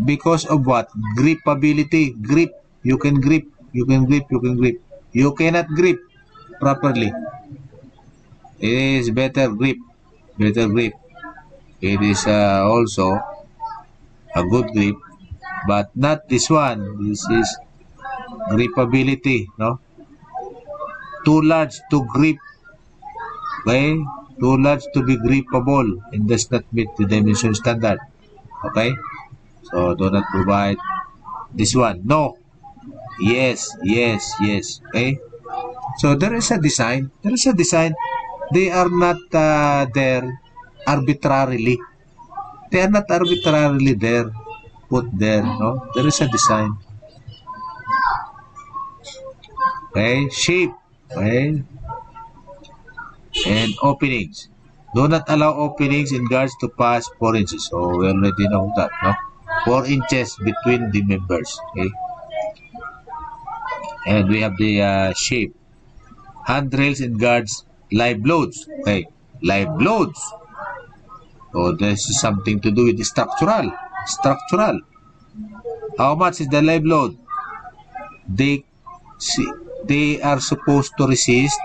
Because of what? Gripability. Grip. You can grip. You can grip. You can grip. You cannot grip properly. It is better grip. Better grip. It is uh, also a good grip, but not this one. This is gripability, no? Too large to grip. Okay? Too large to be grippable and does not meet the dimension standard. Okay? So, do not provide this one. No. Yes, yes, yes. Okay? So, there is a design. There is a design. They are not uh, there arbitrarily. They are not arbitrarily there, put there. No? There is a design. Okay? Shape. Okay? And openings. Do not allow openings in guards to pass 4 inches. So, we already know that, no? 4 inches between the members. Okay? And we have the uh, shape. Handrails and guards, live loads. Okay? Live loads. So, this is something to do with structural. Structural. How much is the live load? They, they are supposed to resist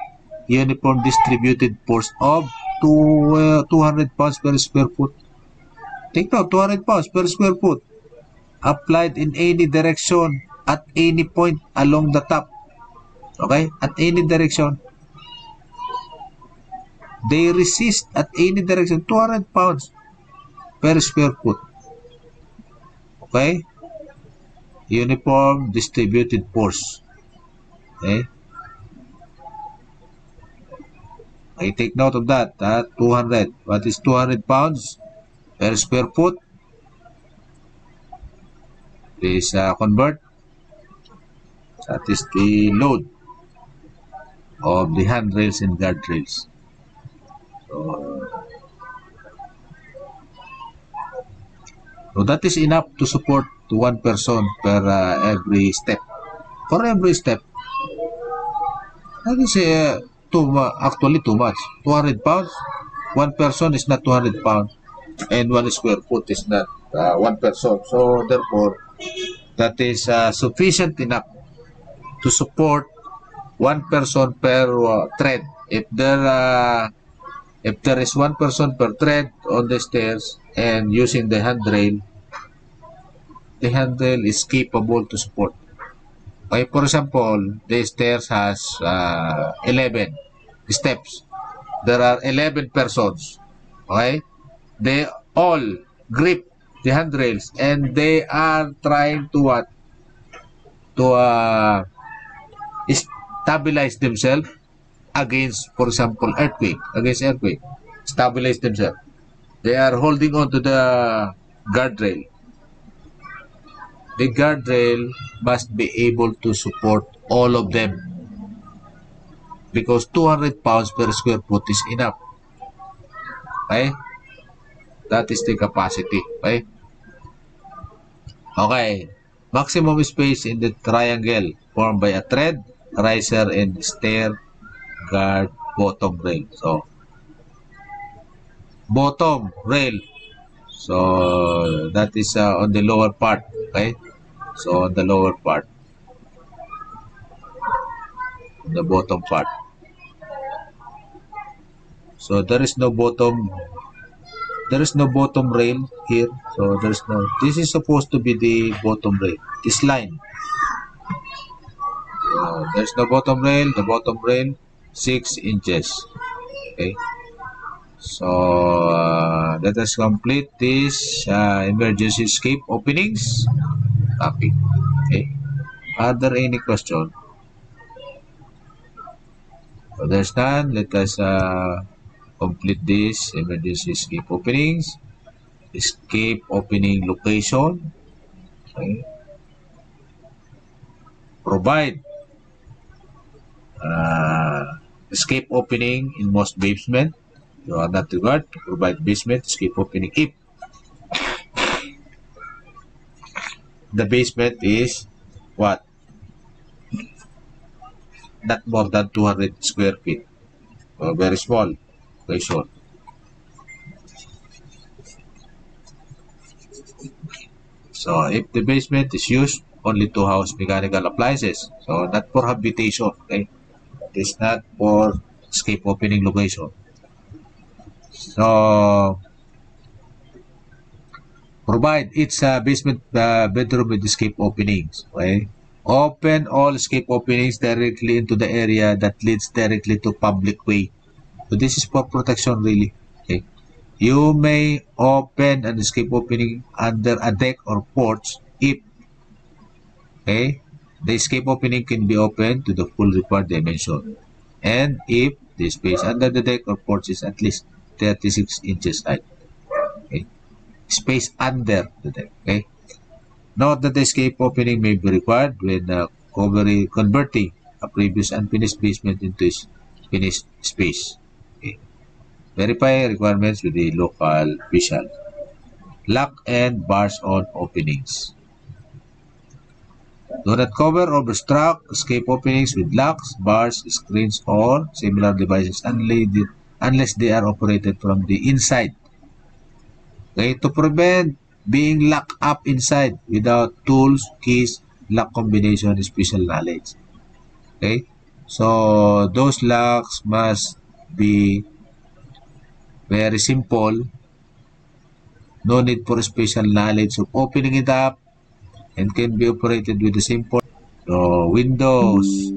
uniform distributed force of two, uh, 200 pounds per square foot. Take note, 200 pounds per square foot applied in any direction at any point along the top. Okay? At any direction. They resist at any direction 200 pounds per square foot. Okay? Uniform distributed force. Okay? I take note of that. Uh, 200. What is 200 pounds per square foot? Please uh, convert. That is the load of the handrails and guardrails. So, that is enough to support one person per uh, every step. For every step. That is uh, too actually too much. 200 pounds. One person is not 200 pounds, and one square foot is not uh, one person. So therefore, that is uh, sufficient enough to support one person per uh, thread. If there uh, if there is one person per thread on the stairs and using the handrail, the handrail is capable to support. Okay, for example, the stairs has uh, 11 steps. There are 11 persons. Okay? They all grip the handrails and they are trying to what? To uh, stabilize themselves against, for example, earthquake. Against earthquake. Stabilize themselves. They are holding on to the guardrail. The guardrail must be able to support all of them because 200 pounds per square foot is enough. Okay? That is the capacity. Okay? Okay. Maximum space in the triangle formed by a thread, riser, and stair guard bottom rail. So, bottom rail. So, that is uh, on the lower part. Okay? So, on the lower part. The bottom part. So there is no bottom there is no bottom rail here. So there is no this is supposed to be the bottom rail. This line. So there's no bottom rail, the bottom rail 6 inches. Okay. So uh, let us complete this uh, emergency escape openings topic. Okay. Are there any question? None. Let us uh, complete this emergency escape openings escape opening location okay. provide uh, escape opening in most basement you are not required to provide basement escape opening if the basement is what not more than 200 square feet. So very small. Short. So if the basement is used only to house mechanical appliances, so not for habitation, okay? Is not for escape opening location. So provide its uh, basement uh, bedroom with escape openings, okay? Open all escape openings directly into the area that leads directly to public way. So this is for protection really. Okay. You may open an escape opening under a deck or porch if okay, the escape opening can be opened to the full required dimension. And if the space under the deck or porch is at least 36 inches high. Okay. Space under the deck. Okay. Note that the escape opening may be required when uh, converting a previous unfinished basement into finished space. Okay. Verify requirements with the local official. Lock and bars on openings. Do not cover or obstruct escape openings with locks, bars, screens, or similar devices unless they are operated from the inside. Okay, to prevent being locked up inside without tools, keys, lock combination, special knowledge. Okay? So, those locks must be very simple. No need for special knowledge of opening it up and can be operated with a simple so, windows.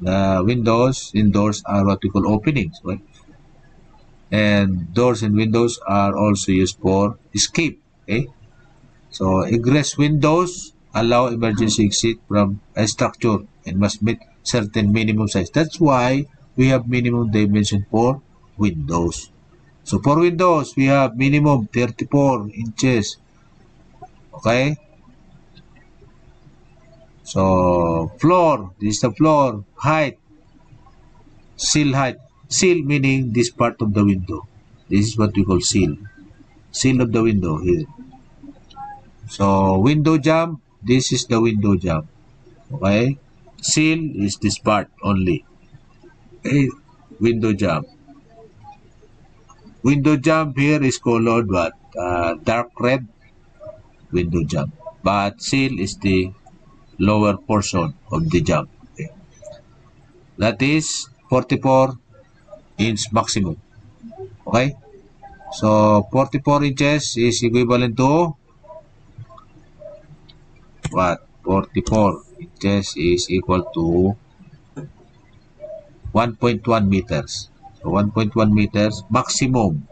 The windows indoors are what we call openings. Right? and doors and windows are also used for escape okay so egress windows allow emergency exit from a structure and must meet certain minimum size that's why we have minimum dimension for windows so for windows we have minimum 34 inches okay so floor this is the floor height sill height Seal meaning this part of the window. This is what we call seal. Seal of the window here. So, window jump, this is the window jump. Okay? Seal is this part only. Okay? Window jump. Window jump here is colored what? Uh, dark red window jump. But seal is the lower portion of the jump. Okay? That is 44 inch maximum. Okay? So, 44 inches is equivalent to what? 44 inches is equal to 1.1 meters. So, 1.1 meters maximum.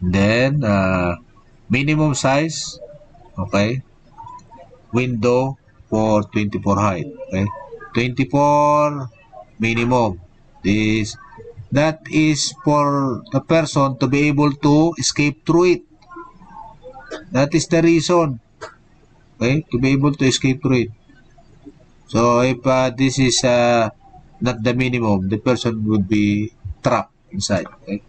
Then, uh, minimum size, okay, window for 24 height, okay, 24 minimum. This that is for the person to be able to escape through it. That is the reason okay? To be able to escape through it. So if uh, this is uh, not the minimum the person would be trapped inside okay?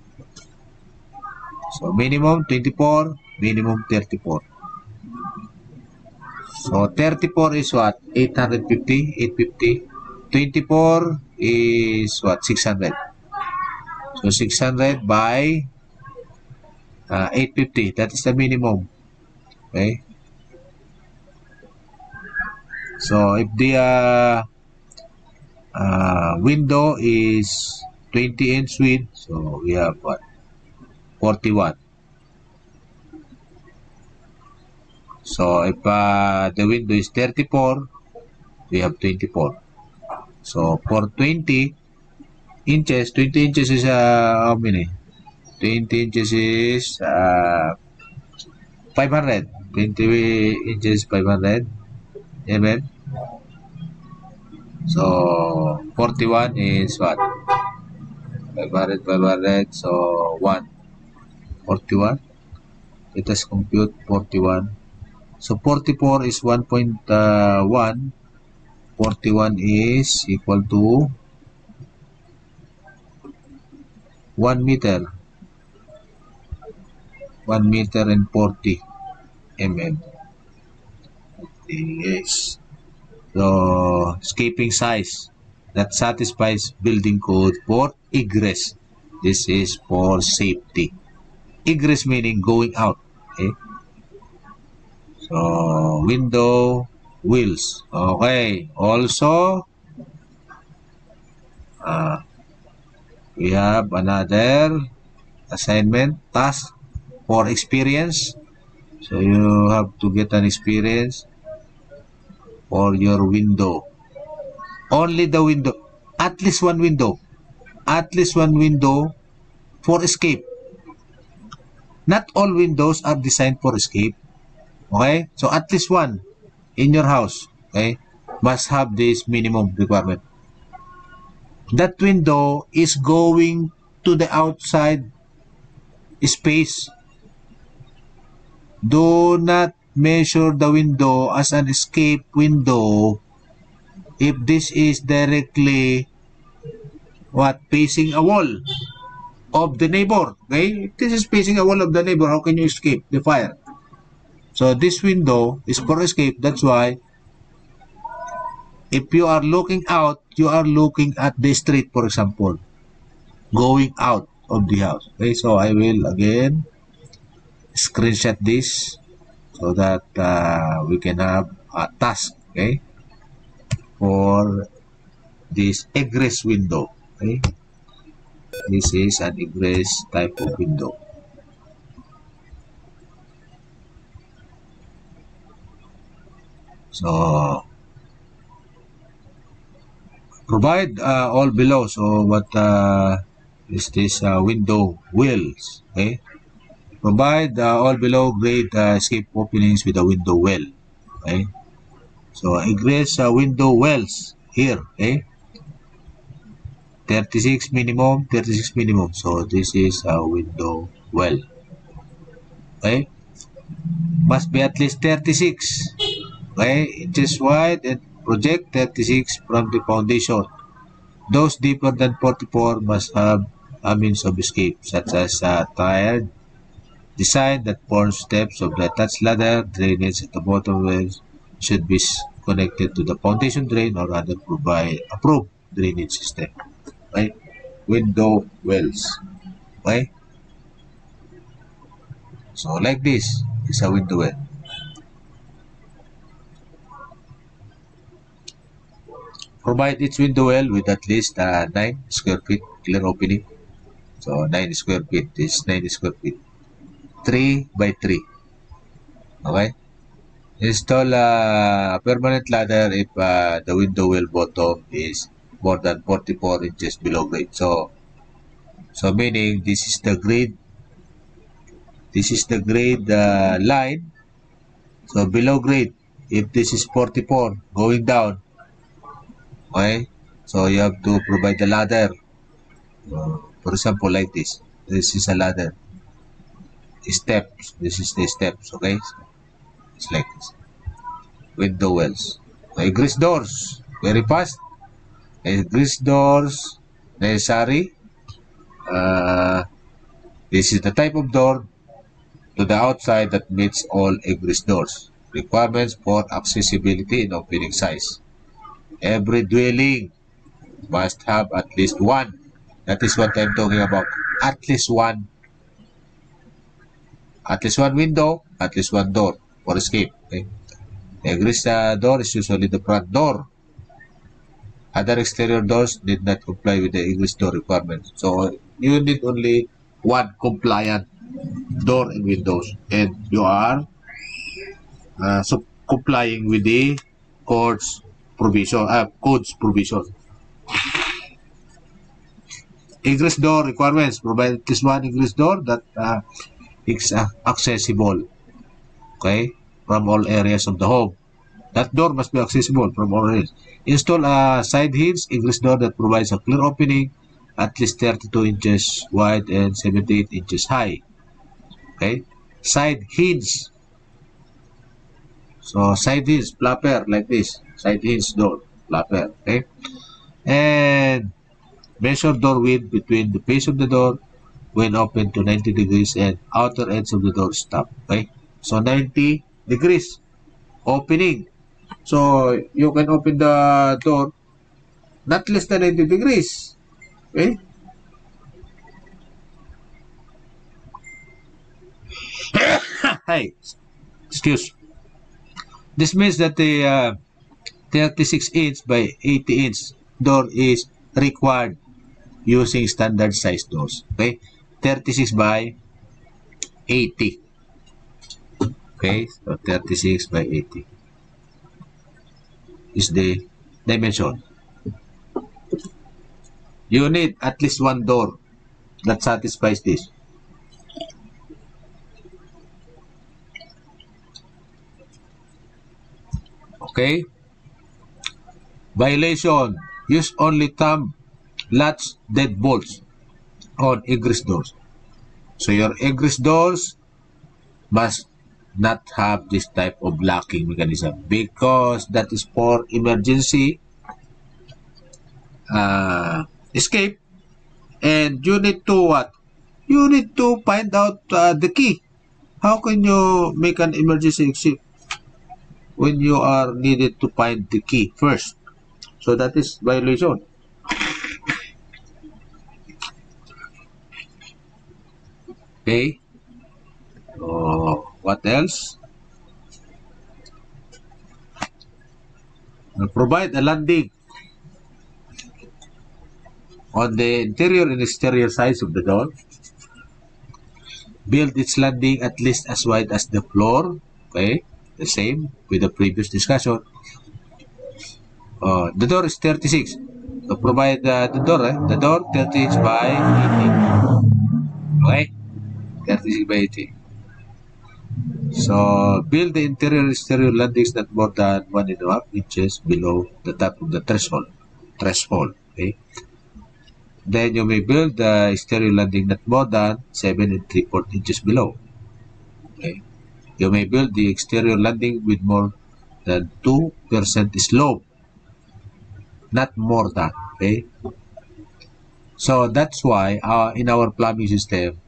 So minimum 24 minimum 34 so 34 is what 850 850 24 is what? 600. So 600 by uh, 850. That is the minimum. Okay. So if the uh, uh, window is 20 inch width, so we have what? 41. So if uh, the window is 34, we have 24. So, for 20 inches, 20 inches is uh, how many? 20 inches is uh, 500. 20 inches 500 mm. So, 41 is what? 500, 500. So, 1. 41. Let us compute 41. So, 44 is 1.1 41 is equal to 1 meter 1 meter and 40 mm yes the escaping size that satisfies building code for egress. This is for safety. Egress meaning going out. Okay. So, window, wheels. Okay. Also, uh, we have another assignment task for experience. So, you have to get an experience for your window. Only the window. At least one window. At least one window for escape. Not all windows are designed for escape. Okay? So at least one in your house, okay, must have this minimum requirement. That window is going to the outside space. Do not measure the window as an escape window if this is directly what facing a wall of the neighbor okay if this is facing a wall of the neighbor how can you escape the fire so this window is for escape. That's why if you are looking out you are looking at the street for example. Going out of the house. Okay so i will again screenshot this so that uh, we can have a task okay for this egress window okay? This is an egress type of window so provide uh, all below so what uh, is this uh, window wheels okay Provide uh, all below grade uh, escape openings with a window well. Okay. So egress uh, window wells here. Okay. 36 minimum, 36 minimum. So this is a window well. Okay. Must be at least 36. Okay. Inches wide and project 36 from the foundation. Those deeper than 44 must have a means of escape such as a tired Design that forms steps of the attached ladder drainage at the bottom wells should be connected to the foundation drain or other provide approved drainage system. Okay? Window wells. Okay? So like this is a window well. Provide each window well with at least uh, 9 square feet clear opening. So 9 square feet is 9 square feet. 3 by 3. Okay? Install a permanent ladder if uh, the window well bottom is more than 44 inches below grade. So, so meaning this is the grade, this is the grade uh, line. So below grade, if this is 44 going down, okay, so you have to provide the ladder. For example, like this. This is a ladder steps. This is the steps, okay? It's like this. Window wells. Okay, grease doors. Very fast. Okay, grease doors necessary. Uh, this is the type of door to the outside that meets all egress doors. Requirements for accessibility and opening size. Every dwelling must have at least one. That is what I'm talking about. At least one at least one window, at least one door for escape. Okay? Egress uh, door is usually the front door. Other exterior doors did not comply with the English door requirement. So you need only one compliant door and windows and you are uh, so complying with the codes provision uh, codes provision. Egress door requirements provide at least one egress door that uh, is accessible okay from all areas of the home. That door must be accessible from all areas. Install a side hinge egress door that provides a clear opening at least 32 inches wide and 78 inches high okay. Side hinge so side hinge flapper like this side hinge door flapper okay and measure door width between the face of the door when open to 90 degrees and outer edge of the door stop. Okay? So 90 degrees opening. So, you can open the door not less than 90 degrees. Okay? hey, excuse. This means that the uh, 36 inch by 80 inch door is required using standard size doors. Okay? 36 by 80. Okay? So 36 by 80 is the dimension. You need at least one door that satisfies this. Okay? Violation. Use only thumb latch deadbolts on egress doors. So your egress doors must not have this type of locking mechanism because that is for emergency uh, escape and you need to what? You need to find out uh, the key. How can you make an emergency exit when you are needed to find the key first? So that is violation. Okay. So, what else? Provide a landing on the interior and exterior sides of the door. Build its landing at least as wide as the floor. Okay, the same with the previous discussion. Uh, the door is 36. So provide uh, the door, eh? the door 36 by 80. Okay, 36 by 80. So build the interior exterior landings not more than one and a half inches below the top of the threshold. Threshold. Okay. Then you may build the exterior landing not more than 7 and 3 4 inches below. You may build the exterior landing with more than 2% slope. Not more than. Okay. So that's why uh, in our plumbing system,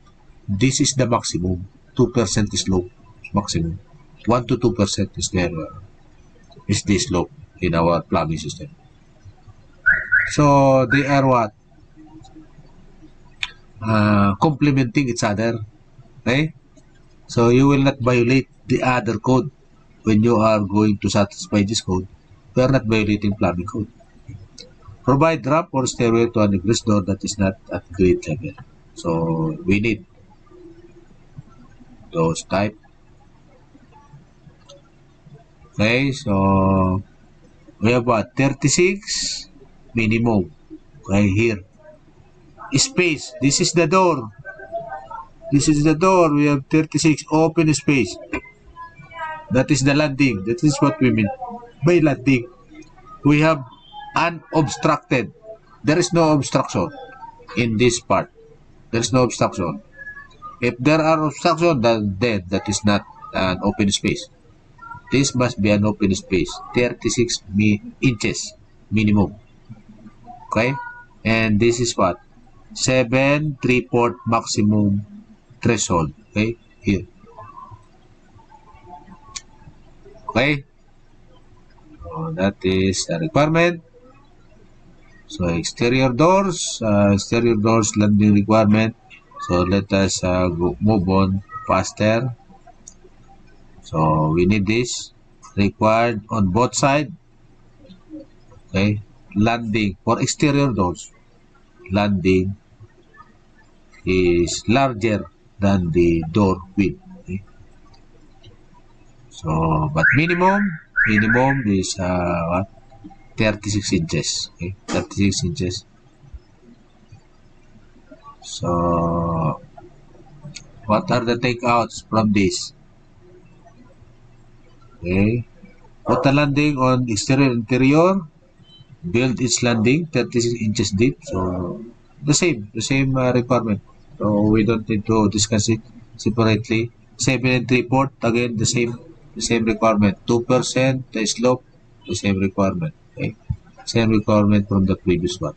this is the maximum. 2% slope maximum. 1 to 2% is there uh, is the slope in our plumbing system. So they are what? uh, complementing each other. Okay? So you will not violate the other code when you are going to satisfy this code. You are not violating plumbing code. Provide ramp or stairway to an egress door that is not at grade level. So we need those type. Okay, so we have what 36 minimum. Okay, here space. This is the door. This is the door. We have 36 open space. That is the landing. That is what we mean by landing. We have unobstructed. There is no obstruction in this part. There is no obstruction. If there are obstruction, then, that is not an open space. This must be an open space. 36 inches minimum. Okay? And this is what? 7 3-4 maximum threshold. Okay? Here. Okay? So that is a requirement. So exterior doors, uh, exterior doors landing requirement. So let us uh, go, move on faster. So we need this required on both side. Okay, landing for exterior doors. Landing is larger than the door width. Okay? So, but minimum, minimum is uh, what? 36 inches. Okay? 36 inches. So, what are the takeouts from this? Okay. Put a landing on exterior interior. Build its landing 36 inches deep. So, the same, the same uh, requirement. So we don't need to discuss it separately. 7 and 3 port, again the same the same requirement. 2% the slope, the same requirement. Okay? Same requirement from the previous one.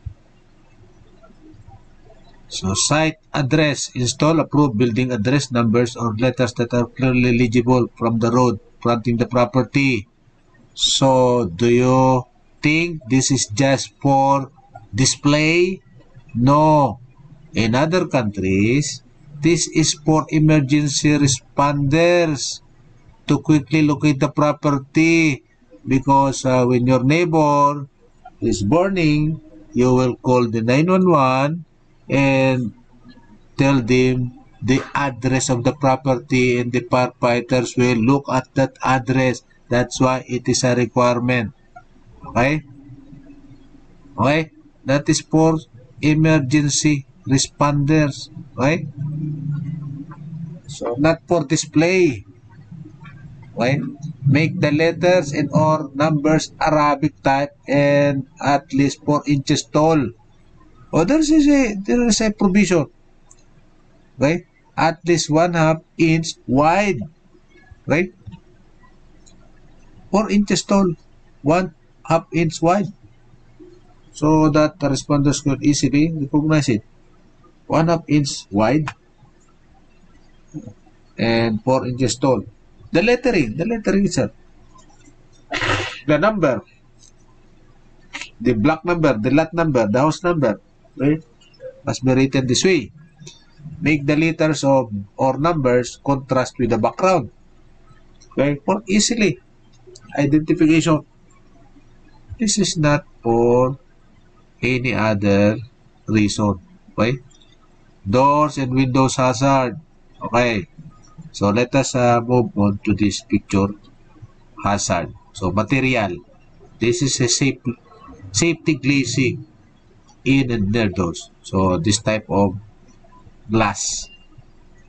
So site address, install approved building address numbers or letters that are clearly legible from the road fronting the property. So, do you think this is just for display? No. In other countries, this is for emergency responders to quickly locate the property because uh, when your neighbor is burning, you will call the 911 and tell them the address of the property and the firefighters will look at that address. That's why it is a requirement. Okay? Okay? That is for emergency responders. Okay? So, not for display. Okay? Make the letters and or numbers Arabic type and at least 4 inches tall. Oh, there is a, there is a provision. Okay? At least one half inch wide. Right? 4 inches tall. One half inch wide. So that the responders could easily recognize it. One half inch wide and 4 inches tall. The lettering, the lettering itself. The number, the block number, the lot number, the house number, right? Must be written this way. Make the letters of or numbers contrast with the background. Okay? For easily identification. This is not for any other reason. Okay? Doors and windows hazard. Okay. So let us uh, move on to this picture hazard. So material. This is a safe, safety glazing in and near doors. So this type of glass.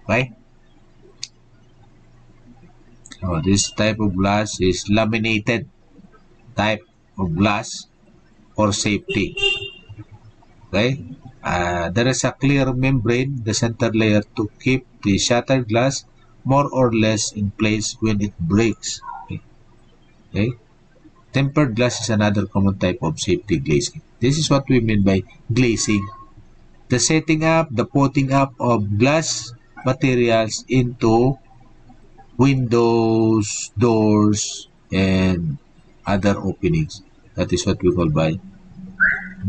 Okay? So this type of glass is laminated type of glass for safety. Okay? Uh, there is a clear membrane, the center layer to keep the shattered glass more or less in place when it breaks. Okay. okay. Tempered glass is another common type of safety glazing. This is what we mean by glazing. The setting up, the putting up of glass materials into windows, doors, and other openings. That is what we call by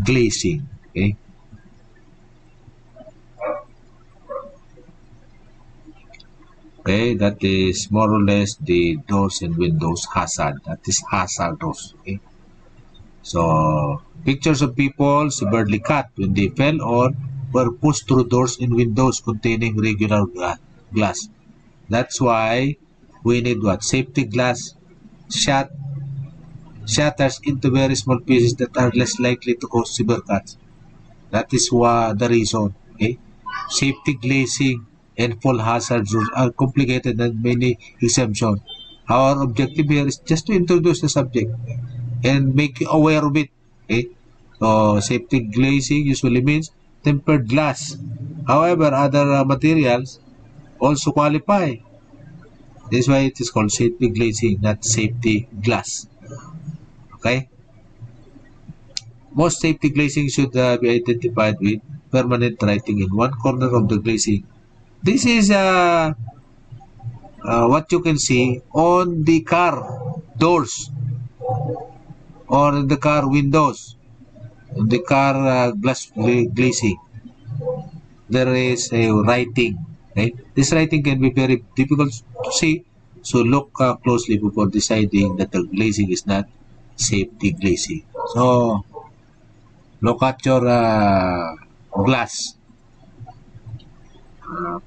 glazing. Okay. Okay, that is more or less the doors and windows hazard. That is hazardous. Okay. So, pictures of people severely cut when they fell or were pushed through doors and windows containing regular glass. That's why we need what? Safety glass shut shatters into very small pieces that are less likely to cause severe cuts. That is why the reason. Okay? Safety glazing and full hazards are complicated and many exemptions. Our objective here is just to introduce the subject and make you aware of it. Okay? So, safety glazing usually means tempered glass. However, other uh, materials also qualify. This is why it is called safety glazing, not safety glass. Okay? Most safety glazing should uh, be identified with permanent writing in one corner of the glazing This is uh, uh, what you can see on the car doors or the car windows, the car uh, glass glazing. There is a writing. Right? This writing can be very difficult to see, so look uh, closely before deciding that the glazing is not safety glazing. So, look at your uh, glass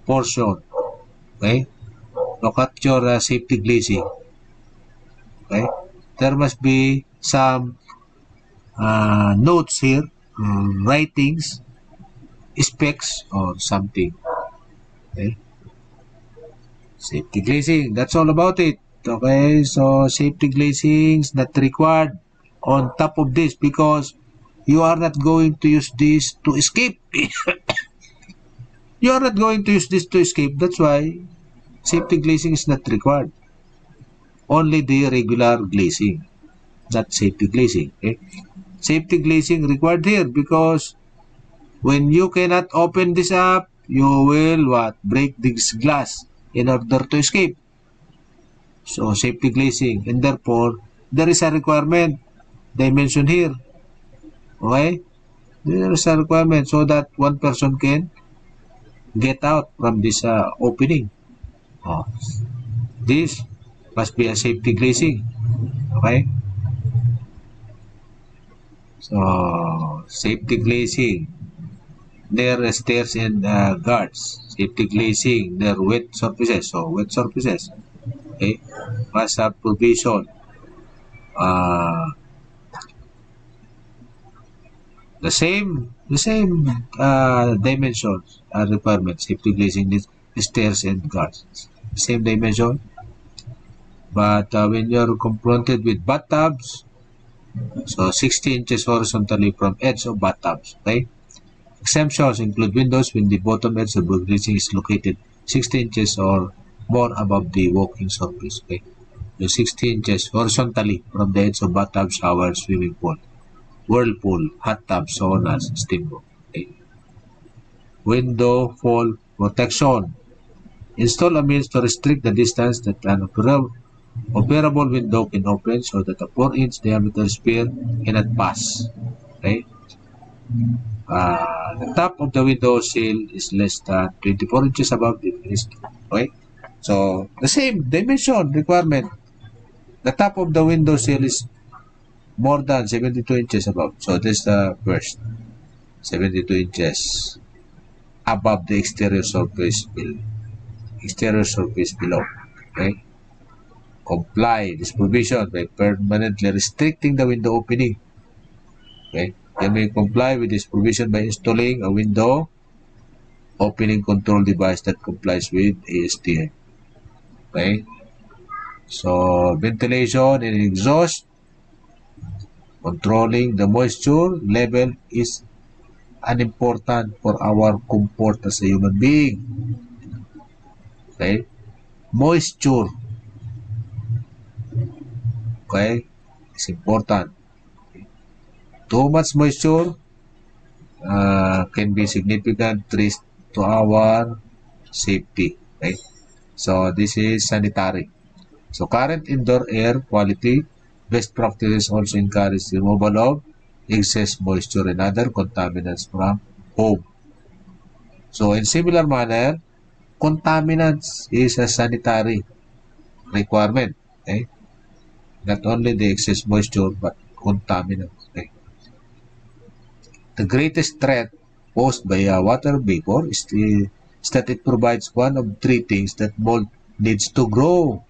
portion. Okay? At your uh, safety glazing. Okay? There must be some uh, notes here, um, writings, specs, or something. Okay? Safety glazing, that's all about it. Okay, so safety glazing is not required on top of this because you are not going to use this to escape. You are not going to use this to escape. That's why safety glazing is not required. Only the regular glazing, not safety glazing. Okay? Safety glazing required here because when you cannot open this up, you will what? Break this glass in order to escape. So safety glazing and therefore there is a requirement they mention here. Okay? There is a requirement so that one person can get out from this uh, opening. Oh. This must be a safety glazing. Okay? So, safety glazing near stairs and uh, guards. Safety glazing near wet surfaces. So, wet surfaces. Okay? Must have provision. Uh, the same the same uh, dimensions are requirements safety glazing needs stairs and guards. Same dimension. But uh, when you are confronted with bathtubs so 60 inches horizontally from edge of bathtubs okay exemptions include windows when the bottom edge of the glazing is located 60 inches or more above the walking surface okay the 60 inches horizontally from the edge of bathtub shower swimming pool whirlpool, hot tub, saunas, steamboat. Okay. Window fall protection. Install a means to restrict the distance that an operable window can open so that a 4-inch diameter spear cannot pass. Okay. Uh, the top of the window sill is less than 24 inches above the finished. Okay. So, the same dimension requirement. The top of the window sill is more than 72 inches above. So this is the first 72 inches above the exterior surface below. Exterior surface below. Okay. Comply this provision by permanently restricting the window opening. Okay. You may comply with this provision by installing a window opening control device that complies with ASTM. Okay. So ventilation and exhaust Controlling the moisture level is unimportant for our comfort as a human being. Okay? Moisture. Okay? It's important. Too much moisture uh, can be significant risk to our safety. Okay? So, this is sanitary. So, current indoor air quality Best practices also encourage removal of excess moisture and other contaminants from home. So in similar manner, contaminants is a sanitary requirement. Okay? Not only the excess moisture, but contaminants. Okay? The greatest threat posed by a water vapor is, the, is that it provides one of three things that mold needs to grow.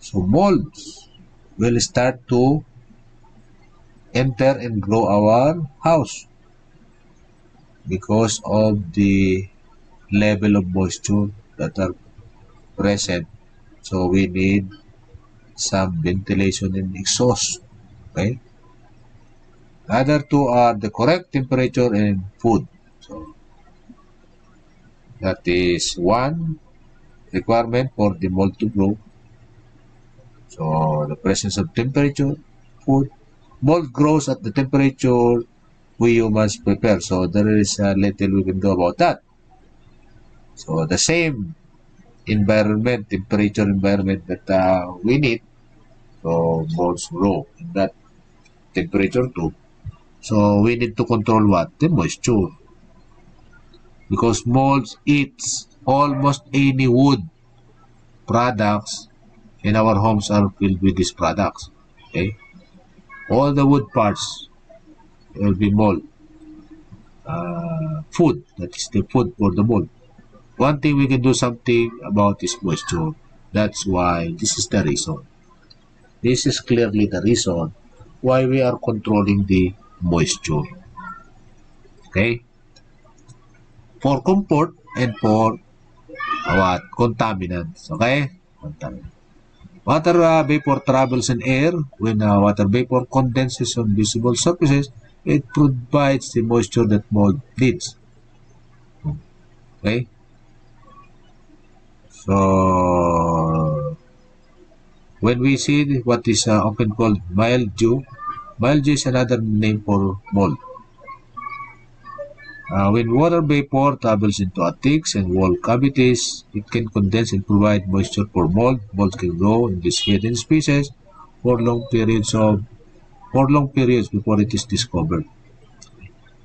So molds will start to enter and grow our house because of the level of moisture that are present. So we need some ventilation and exhaust. Okay. The other two are the correct temperature and food. So that is one requirement for the mold to grow. So the presence of temperature, food, mold grows at the temperature we humans prepare. So there is a little we can do about that. So the same environment, temperature environment that uh, we need, so molds grow in that temperature too. So we need to control what? The moisture. Because molds eats almost any wood products and our homes are filled with these products. Okay, all the wood parts will be mold. Uh, food that is the food for the mold. One thing we can do something about is moisture. That's why this is the reason. This is clearly the reason why we are controlling the moisture. Okay? For comfort and for what? Contaminants. Okay? Contaminants. Water uh, vapor travels in air. When uh, water vapor condenses on visible surfaces, it provides the moisture that mold needs. Okay? So, when we see what is uh, often called mildew, mildew is another name for mold. Uh, when water vapor travels into attics and wall cavities, it can condense and provide moisture for mold. Mold can grow in these hidden spaces for long periods of for long periods before it is discovered.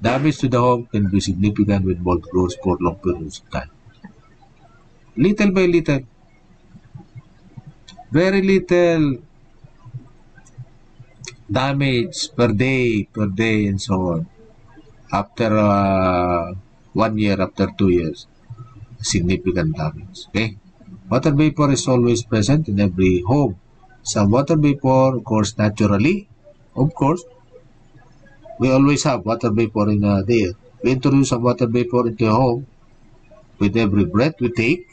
Damage to the home can be significant when mold grows for long periods of time. Little by little, very little damage per day, per day, and so on after uh, one year, after two years, significant damage. Okay? Water vapor is always present in every home. Some water vapor occurs naturally. Of course, we always have water vapor in uh, there. We introduce some water vapor into a home with every breath we take.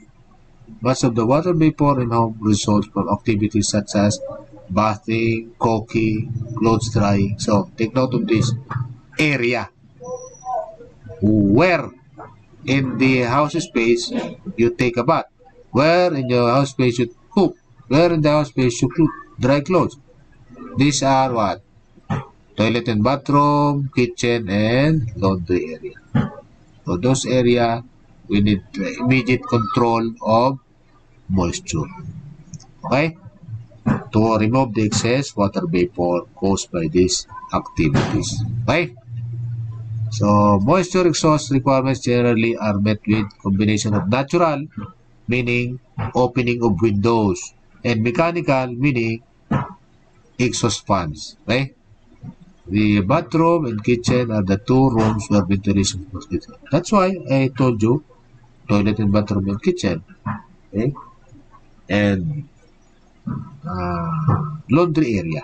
Much of the water vapor in home results from activities such as bathing, cooking, clothes drying. So take note of this area where in the house space you take a bath, where in your house space you cook, where in the house space you dry clothes. These are what? Toilet and bathroom, kitchen, and laundry area. So those area, we need immediate control of moisture. Okay? To remove the excess water vapor caused by these activities. Okay? So, moisture exhaust requirements generally are met with combination of natural, meaning opening of windows, and mechanical, meaning exhaust fans. Okay? The bathroom and kitchen are the two rooms where ventilation is That's why I told you toilet and bathroom and kitchen. Okay? And uh, laundry area.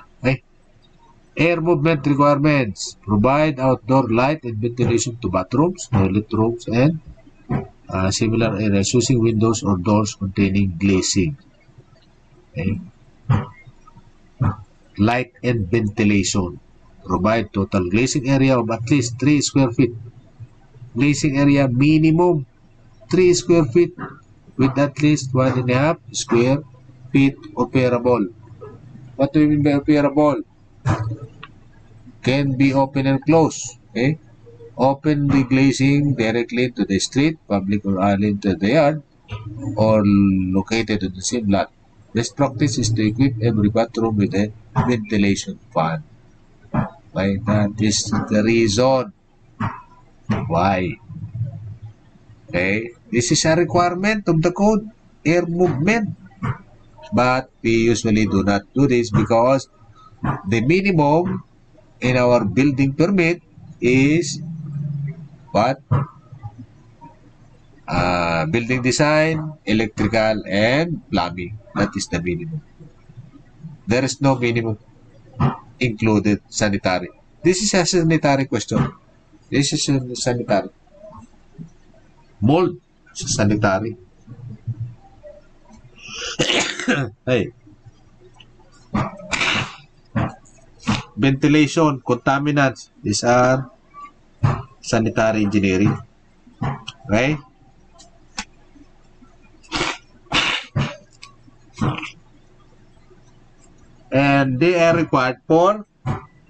Air movement requirements. Provide outdoor light and ventilation to bathrooms, toilet rooms, and uh, similar areas using windows or doors containing glazing. Okay. Light and ventilation. Provide total glazing area of at least 3 square feet. Glazing area minimum 3 square feet with at least 1.5 square feet operable. What do you mean by operable? Can be open and closed. Okay? Open the glazing directly to the street, public or alley to the yard, or located in the same lot. Best practice is to equip every bathroom with a ventilation fan. Why that is the reason why. Okay? This is a requirement of the code, air movement. But we usually do not do this because the minimum in our building permit is what? Uh, building design, electrical, and plumbing. That is the minimum. There is no minimum included sanitary. This is a sanitary question. This is a sanitary. Mold, sanitary. hey. Ventilation, contaminants. These are sanitary engineering. Okay? And they are required for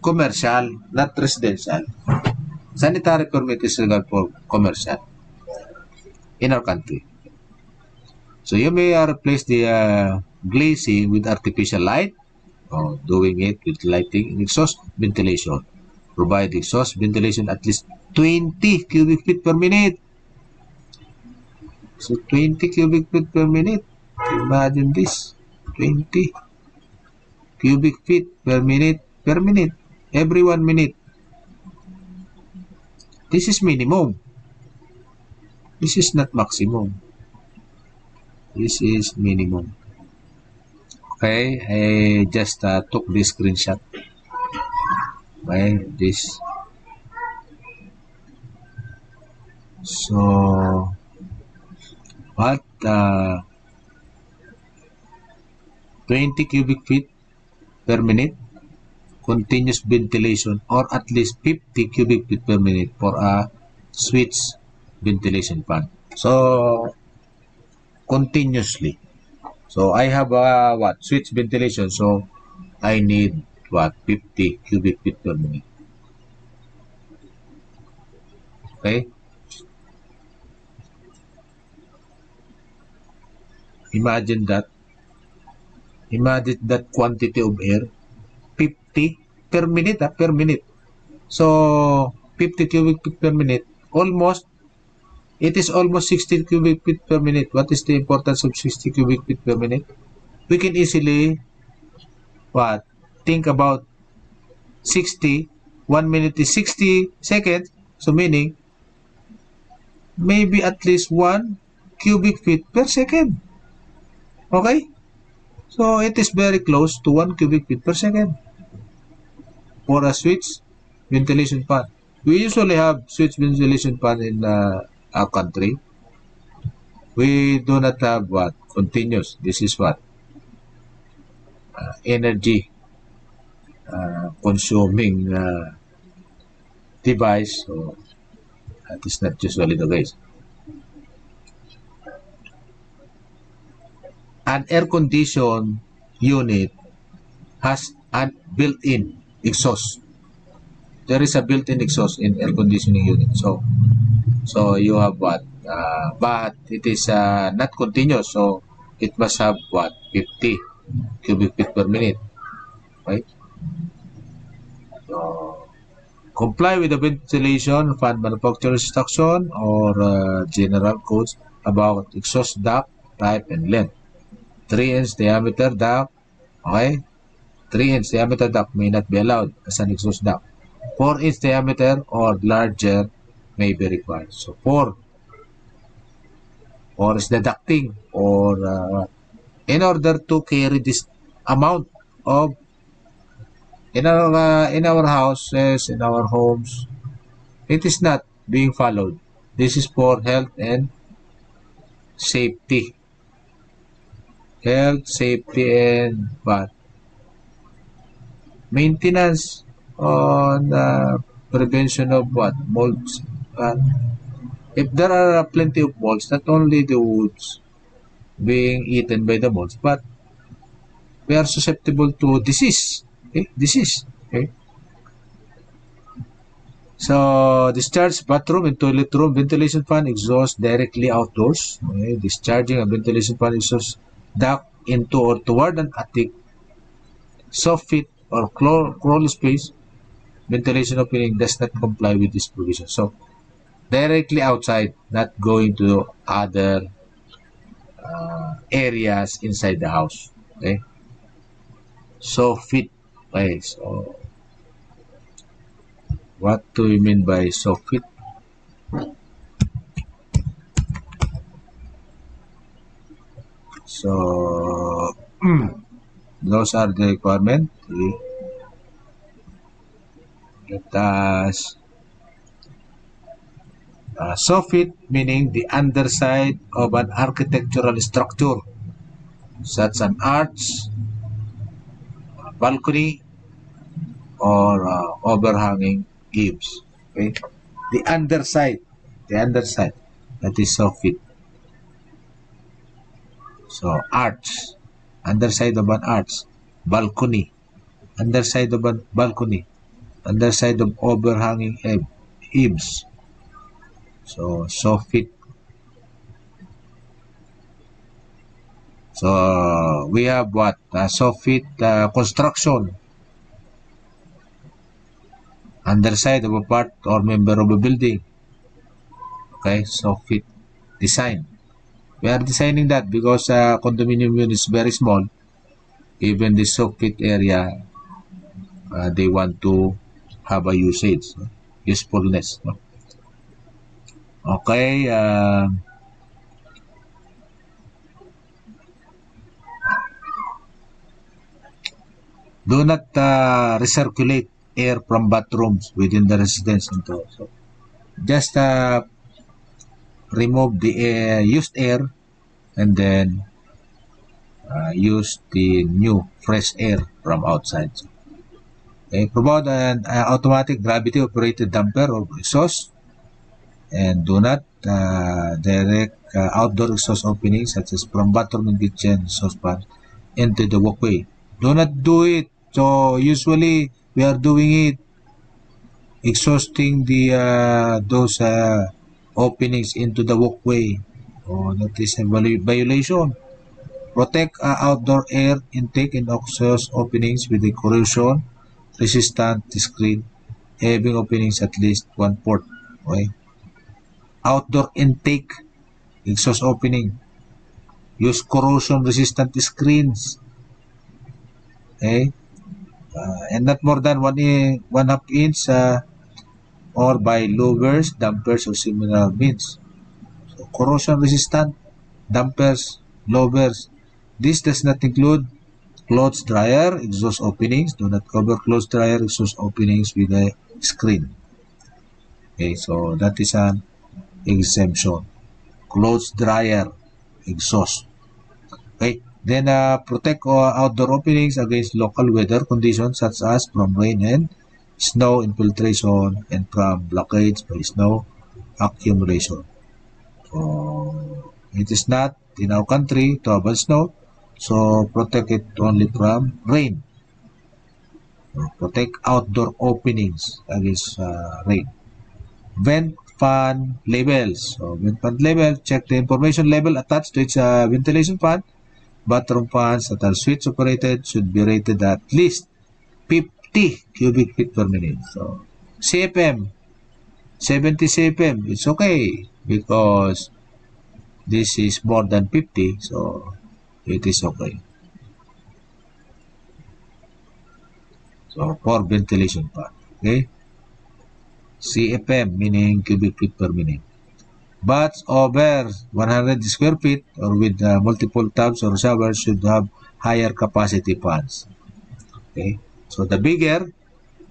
commercial, not residential. Sanitary permit is required for commercial in our country. So you may replace the uh, glazing with artificial light uh, doing it with lighting and exhaust ventilation. Provide exhaust ventilation at least 20 cubic feet per minute. So 20 cubic feet per minute. Imagine this. 20 cubic feet per minute per minute. Every one minute. This is minimum. This is not maximum. This is minimum. Okay, I just uh, took this screenshot. Okay, this. So, what? Uh, 20 cubic feet per minute continuous ventilation or at least 50 cubic feet per minute for a switch ventilation fan. So, continuously. So I have a what switch ventilation. So I need what 50 cubic feet per minute. Okay. Imagine that. Imagine that quantity of air. 50 per minute. Ah, per minute. So 50 cubic feet per minute. Almost it is almost 60 cubic feet per minute. What is the importance of 60 cubic feet per minute? We can easily, what? Think about 60. 1 minute is 60 seconds. So, meaning, maybe at least 1 cubic feet per second. Okay? So, it is very close to 1 cubic feet per second for a switch ventilation fan. We usually have switch ventilation fan in uh, our country. We do not have what? Continuous. This is what? Uh, energy uh, consuming uh, device. So, that is not usually the case. An air conditioned unit has a built-in exhaust. There is a built-in exhaust in air conditioning unit. So, so you have what? Uh, but it is uh, not continuous. So, it must have what? 50 cubic feet per minute. Right? So, comply with the ventilation fan manufacturer instruction or uh, general codes about exhaust duct type and length. 3 inch diameter duct, okay? 3 inch diameter duct may not be allowed as an exhaust duct. 4 inch diameter or larger may be required. So 4 or is the ducting or uh, in order to carry this amount of in our uh, in our houses in our homes it is not being followed this is for health and safety health, safety, and what? Maintenance on uh, prevention of what? Molds. Uh, if there are plenty of molds, not only the woods being eaten by the molds, but we are susceptible to disease. Okay? Disease. Okay? So, discharge bathroom and toilet room ventilation fan exhaust directly outdoors. Okay? Discharging a ventilation fan exhaust duct into or toward an attic, soffit, or crawl space, ventilation opening does not comply with this provision. So, directly outside, not going to other uh, areas inside the house. Okay? Soffit. Okay, so what do you mean by soffit? So, those are the requirements. Let uh, soffit meaning the underside of an architectural structure such an arch, balcony, or uh, overhanging eaves. Okay, the underside, the underside that is soffit. So, arch, underside of an arch, balcony, underside of a balcony, underside of overhanging eaves. So, soffit. So, we have what? Uh, soffit uh, construction. Underside of a part or member of a building. Okay, soffit design. We are designing that because uh, condominium unit is very small. Even the soffit area, uh, they want to have a usage, usefulness. Okay. Uh, do not uh, recirculate air from bathrooms within the residence. So, just uh, remove the air, used air and then uh, use the new fresh air from outside. Okay, provide an uh, automatic gravity operated damper or exhaust and do not uh, direct uh, outdoor exhaust openings such as from bathroom and kitchen saucepan into the walkway. Do not do it. So usually we are doing it exhausting the uh, those uh, openings into the walkway. Oh, that is a violation. protect uh, outdoor air intake and exhaust openings with a corrosion resistant screen having openings at least one port. Okay? Outdoor intake, exhaust opening. Use corrosion resistant screens. Okay? Uh, and not more than one, one half inch uh, or by louvers, dampers, or similar means. So, corrosion resistant, dampers, louvers. This does not include clothes dryer, exhaust openings. Do not cover clothes dryer, exhaust openings with a screen. Okay, so that is an exemption. Clothes dryer, exhaust. Okay, then uh, protect uh, outdoor openings against local weather conditions such as from rain and snow infiltration and from blockage by snow accumulation. So, it is not in our country to avoid snow, so protect it only from rain. protect outdoor openings against uh, rain. Vent fan labels. So, vent fan label, check the information level attached to its uh, ventilation fan. Bathroom fans that are switch operated should be rated at least 50 cubic feet per minute. So, CFM, 70 CFM, it's okay because this is more than 50, so it is okay. So, for ventilation part. Okay? CFM, meaning cubic feet per minute. But over 100 square feet or with uh, multiple tubs or showers should have higher capacity fans. Okay? So, the bigger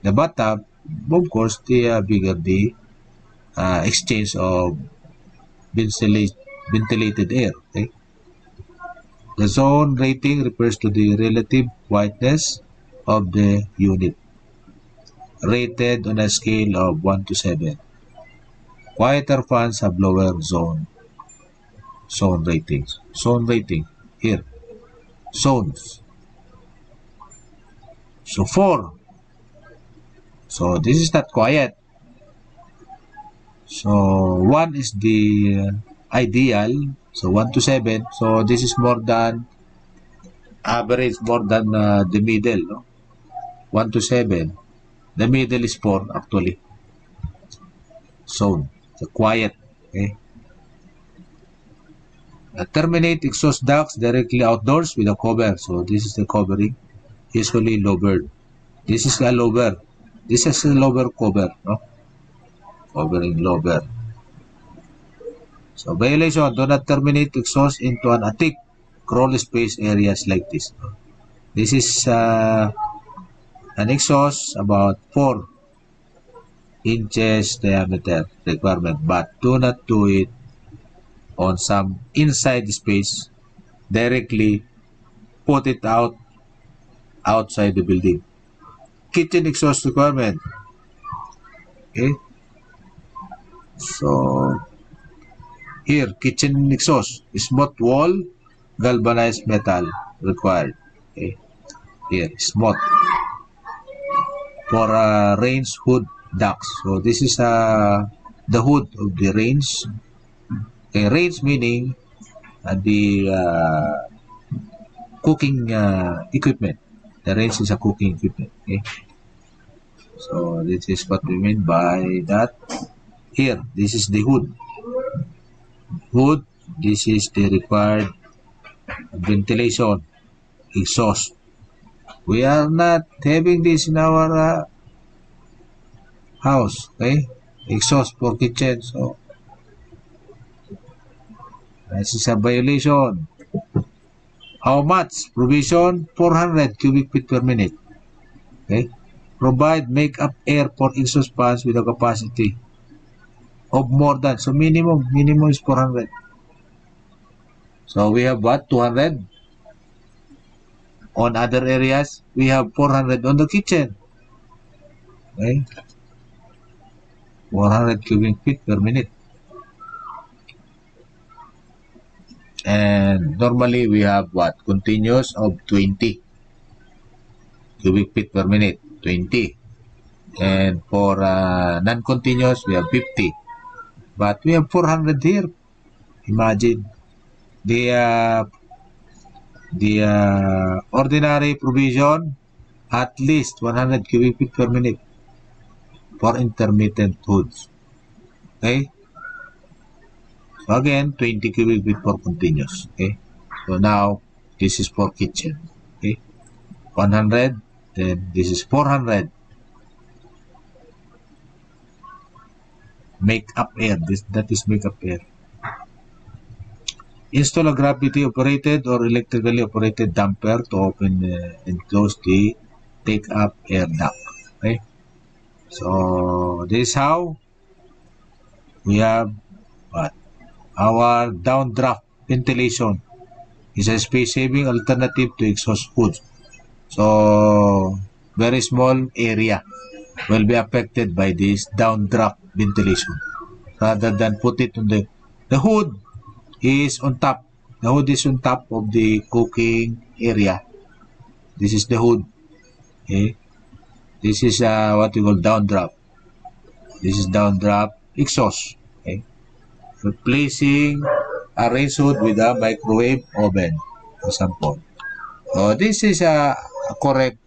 the bathtub, of course, the uh, bigger the uh, exchange of ventilated air. Okay? The zone rating refers to the relative whiteness of the unit, rated on a scale of 1 to 7. Quieter fans have lower zone zone ratings. Zone rating here. Zones. So 4. So this is not quiet. So 1 is the uh, ideal. So 1 to 7. So this is more than average, more than uh, the middle. No? 1 to 7. The middle is 4 actually. So, the quiet. Okay. Uh, terminate exhaust ducts directly outdoors with a cover. So, this is the covering. Usually lowered. This is a lower. This is a lower cover. No? Covering lower. So, violation. Do not terminate exhaust into an attic crawl space areas like this. This is uh, an exhaust about 4 inches diameter requirement but do not do it on some inside space directly put it out outside the building kitchen exhaust requirement okay so here kitchen exhaust smooth wall galvanized metal required okay here smooth for uh, range hood ducts. So this is uh, the hood of the range. Okay, range meaning uh, the uh, cooking uh, equipment. The range is a cooking equipment. Okay. So this is what we mean by that. Here, this is the hood. Hood, this is the required ventilation, exhaust. We are not having this in our uh, house okay exhaust for kitchen so. This is a violation. How much? Provision 400 cubic feet per minute okay provide make up air for exhaust fans with a capacity of more than so minimum minimum is 400 so we have what 200 On other areas, we have 400 on the kitchen. Okay? 400 cubic feet per minute. And normally we have what? Continuous of 20 cubic feet per minute. 20. And for uh, non-continuous, we have 50. But we have 400 here. Imagine. The uh, the uh, ordinary provision at least 100 cubic feet per minute for intermittent hoods. Okay? So again, 20 cubic feet for continuous. Okay? So now, this is for kitchen. Okay? 100, then this is 400. Make up air. This, that is make up air. Install a gravity operated or electrically operated damper to open uh, and close the take up air duct. Okay. So this is how we have what our downdraft ventilation is a space saving alternative to exhaust hoods. So very small area will be affected by this downdraft ventilation rather than put it on the the hood is on top. The hood is on top of the cooking area. This is the hood. Okay. This is uh, what we call downdraft. This is downdraft exhaust. Okay. Replacing a raised hood with a microwave oven. For example. So this is a, a correct.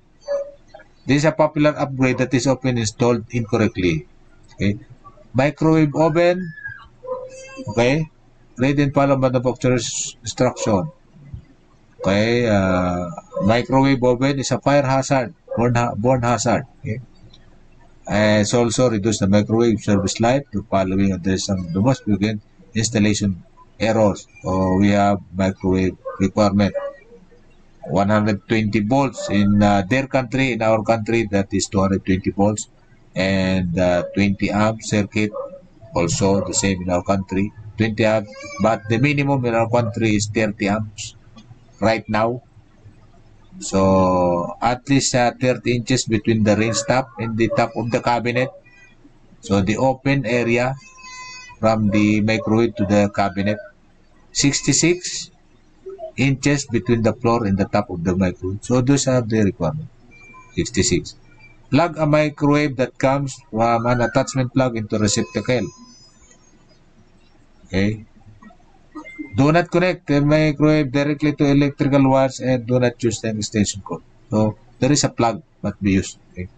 This is a popular upgrade that is often installed incorrectly. Okay. Microwave oven. Okay read and follow manufacturer's instruction. Okay, uh, microwave oven is a fire hazard, born, ha born hazard. Okay. And it's also reduce the microwave service life to following address some the frequent installation errors. So we have microwave requirement. 120 volts in uh, their country, in our country that is 220 volts and uh, 20 amp circuit also the same in our country 20 amp but the minimum in our country is 30 amps right now. So, at least uh, 30 inches between the range top and the top of the cabinet. So, the open area from the microwave to the cabinet. 66 inches between the floor and the top of the microwave. So, those are the requirement. 66. Plug a microwave that comes from an attachment plug into receptacle. Okay. Do not connect the microwave directly to electrical wires and do not use the extension cord. So, there is a plug must be used. Okay.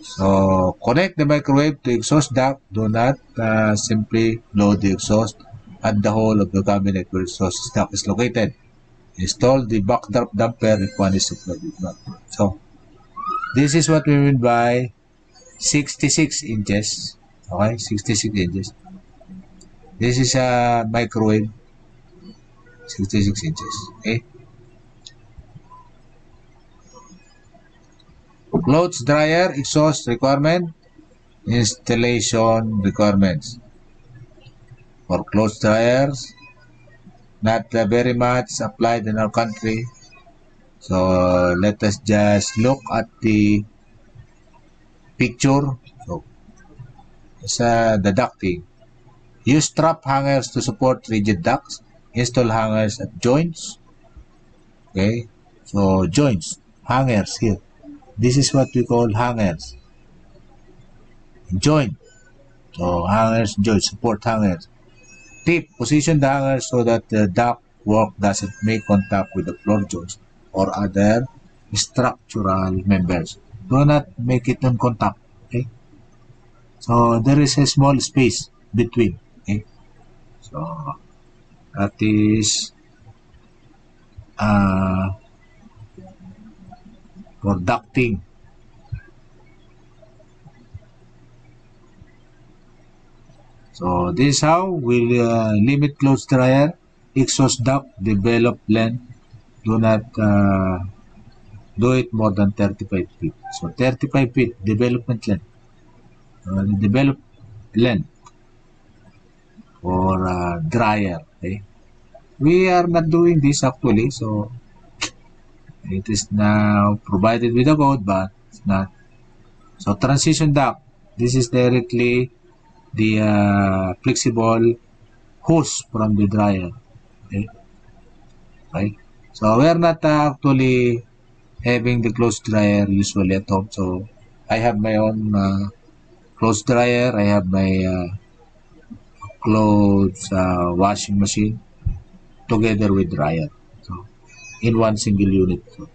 So, connect the microwave to exhaust duct. Do not uh, simply load the exhaust at the hole of the cabinet where the exhaust duct is located. Install the backdraft damper if one is supplied with. So, this is what we mean by 66 inches. Okay, 66 inches. This is a microwave. 66 inches. Okay. Clothes dryer, exhaust requirement, installation requirements. For closed dryers, not uh, very much applied in our country. So uh, let us just look at the picture. So, it's uh, the ducting. Use strap hangers to support rigid ducts. Install hangers at joints. Okay. So joints, hangers here. This is what we call hangers. Joint. So hangers, joint, support hangers. Tip, position the hangers so that the duct work doesn't make contact with the floor joints or other structural members. Do not make it in contact. Okay. So there is a small space between. Okay? So, that is uh, for ducting. So, this is how we'll uh, limit clothes dryer, exhaust duct, develop length. Do not uh, do it more than 35 feet. So, 35 feet development length. Uh, develop length or uh, dryer. Okay? We are not doing this actually, so it is now provided with a code, but it's not. So transition duct, this is directly the uh, flexible hose from the dryer. Okay? okay? So we are not uh, actually having the clothes dryer usually at home. So I have my own uh, clothes dryer. I have my uh, clothes uh, washing machine together with dryer. So, in one single unit. So,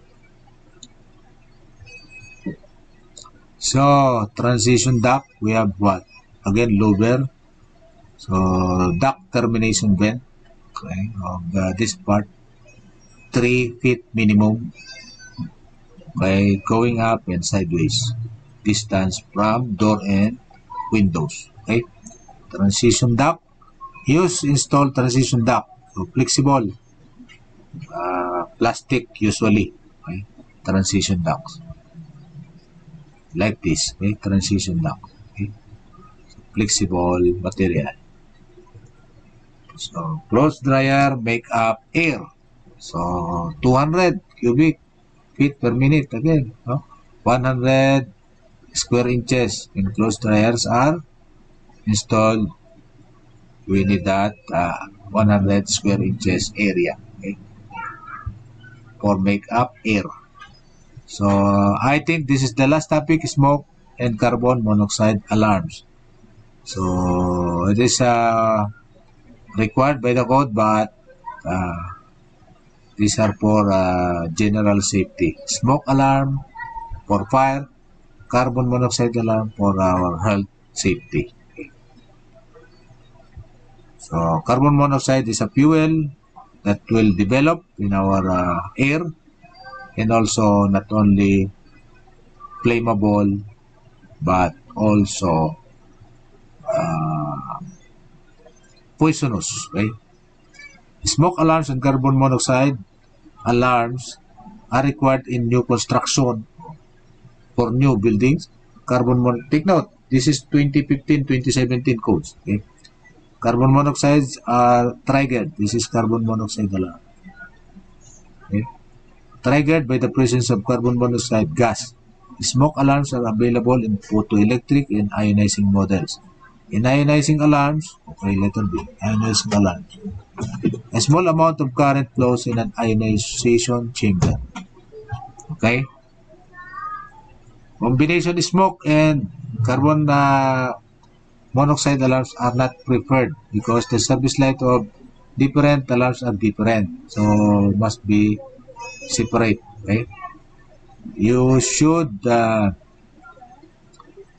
so transition duct, we have what? Again, louver. So, duct termination vent. Okay, of uh, this part, 3 feet minimum. Okay, going up and sideways. Distance from door and windows. Okay, transition duct. Use install transition duct. So, flexible. Uh, plastic usually. Okay, transition ducts. Like this. Okay, transition duct. Flexible material. So, clothes dryer make up air. So, 200 cubic feet per minute again. No? 100 square inches in clothes dryers are installed. We need that uh, 100 square inches area okay, for make up air. So, I think this is the last topic, smoke and carbon monoxide alarms. So, it is uh, required by the code, but uh, these are for uh, general safety. Smoke alarm for fire, carbon monoxide alarm for our health safety. So, carbon monoxide is a fuel that will develop in our uh, air and also not only flammable but also poisonous. Okay? Smoke alarms and carbon monoxide alarms are required in new construction for new buildings. Carbon mon take note, this is 2015-2017 codes. Okay? Carbon monoxides are triggered. This is carbon monoxide alarm. Okay? Triggered by the presence of carbon monoxide gas. Smoke alarms are available in photoelectric and ionizing models. In ionizing alarms, okay, letter B, ionizing alarms. A small amount of current flows in an ionization chamber. Okay? Combination smoke and carbon uh, monoxide alarms are not preferred because the service light of different alarms are different. So, must be separate. Okay? You should uh,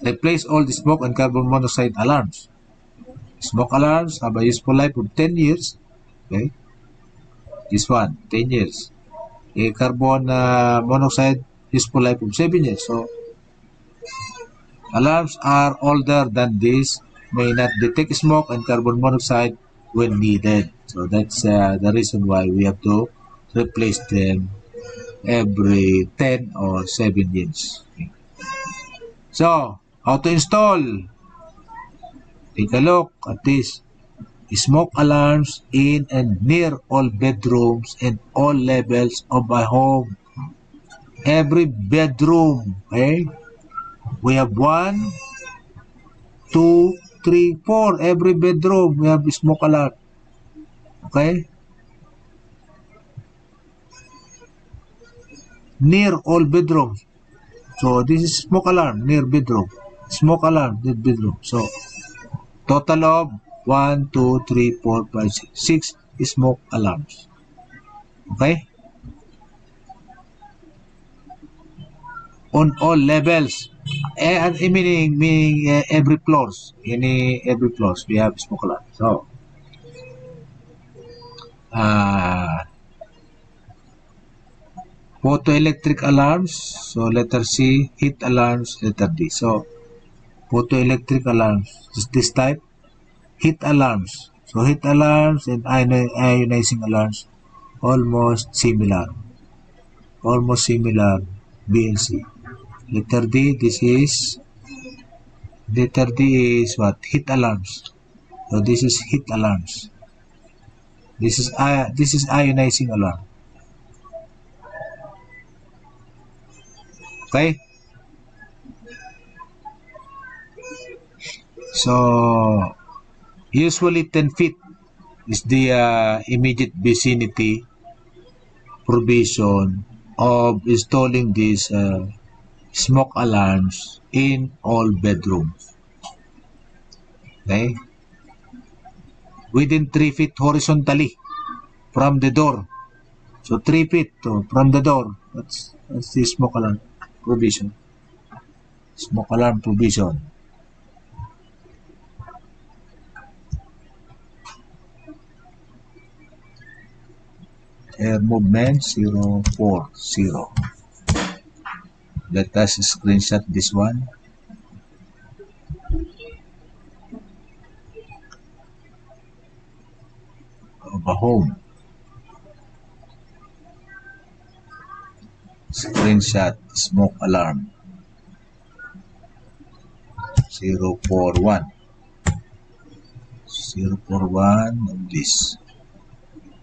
Replace all the smoke and carbon monoxide alarms. Smoke alarms have a useful life of 10 years. Okay. This one, 10 years. A carbon uh, monoxide useful life of 7 years. So, alarms are older than this may not detect smoke and carbon monoxide when needed. So, that's uh, the reason why we have to replace them every 10 or 7 years. Okay. So, How to install? Take a look at this. Smoke alarms in and near all bedrooms and all levels of a home. Every bedroom, okay? We have one, two, three, four. Every bedroom, we have smoke alarm. Okay? Near all bedrooms. So, this is smoke alarm near bedroom. Smoke alarm the bedroom. So, total of 1, 2, 3, 4, 5, 6. 6 smoke alarms. Okay? On all levels. Eh, meaning, meaning uh, every floors. Any every floors we have smoke alarm. So, uh, photoelectric alarms. So, letter C, heat alarms, letter D. So, photoelectric alarms. Is this type? Heat alarms. So heat alarms and ionizing alarms almost similar. Almost similar BLC. Letter D, this is letter D is what? Heat alarms. So this is heat alarms. This is this is ionizing alarm. Okay? So, usually 10 feet is the uh, immediate vicinity provision of installing these uh, smoke alarms in all bedrooms. Okay? Within 3 feet horizontally from the door So 3 feet to, from the door. That's, that's the smoke alarm provision. Smoke alarm provision. Air movement 040. Let us screenshot this one. A home. Screenshot smoke alarm 041 041 of this.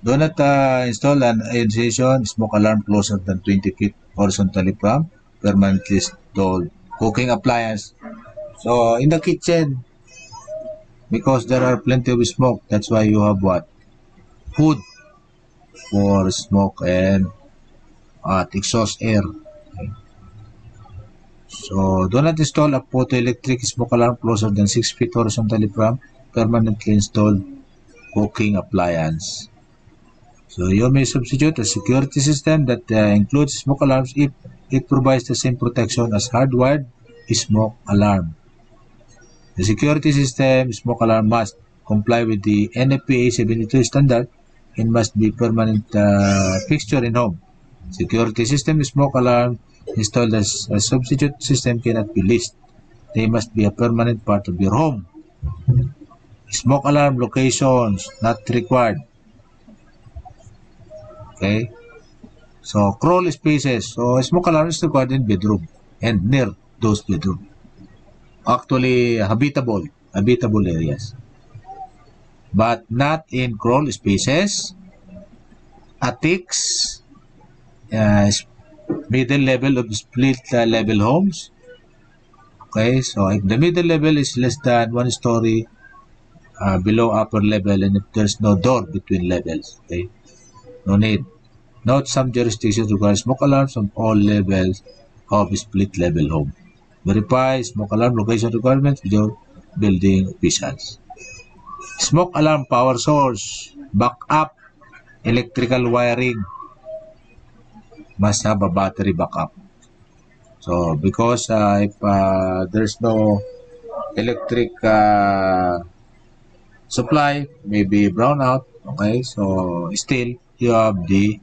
Do not uh, install an ionization smoke alarm closer than 20 feet horizontally from permanently installed cooking appliance. So in the kitchen, because there are plenty of smoke, that's why you have what? Hood for smoke and uh, exhaust air. So do not install a photoelectric smoke alarm closer than 6 feet horizontally from permanently installed cooking appliance. So you may substitute a security system that uh, includes smoke alarms if it provides the same protection as hardwired smoke alarm. The security system smoke alarm must comply with the NFPA 72 standard and must be permanent uh, fixture in home. Security system smoke alarm installed as a substitute system cannot be leased. They must be a permanent part of your home. Smoke alarm locations not required. Okay. So, crawl spaces. So, smoke alarm is required in bedroom and near those bedroom. Actually, habitable, habitable areas. But not in crawl spaces, attics, uh, middle level of split uh, level homes. Okay, so if the middle level is less than one story uh, below upper level and if there's no door between levels, okay, no need. Note some jurisdictions require smoke alarms on all levels of split level home. Verify smoke alarm location requirements with your building officials. Smoke alarm power source, backup, electrical wiring, must have a battery backup. So because uh, if uh, there's no electric uh, supply, maybe brownout, okay, so still you have the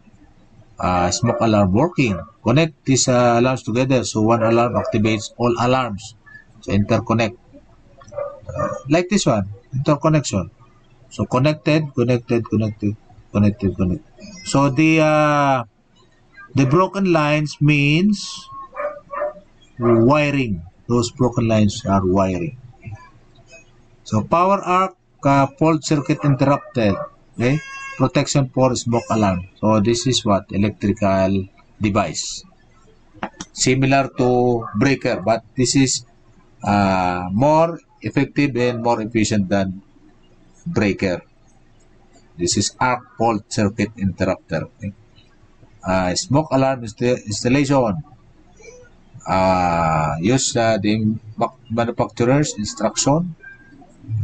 uh, smoke alarm working. Connect these uh, alarms together so one alarm activates all alarms. So interconnect. Uh, like this one, interconnection. So connected, connected, connected, connected, connected. So the uh, the broken lines means wiring. Those broken lines are wiring. So power arc, uh, fault circuit interrupted. Okay protection for smoke alarm. So this is what electrical device. Similar to breaker, but this is uh, more effective and more efficient than breaker. This is arc fault circuit interrupter. Uh, smoke alarm installation. Uh, use uh, the manufacturer's instruction.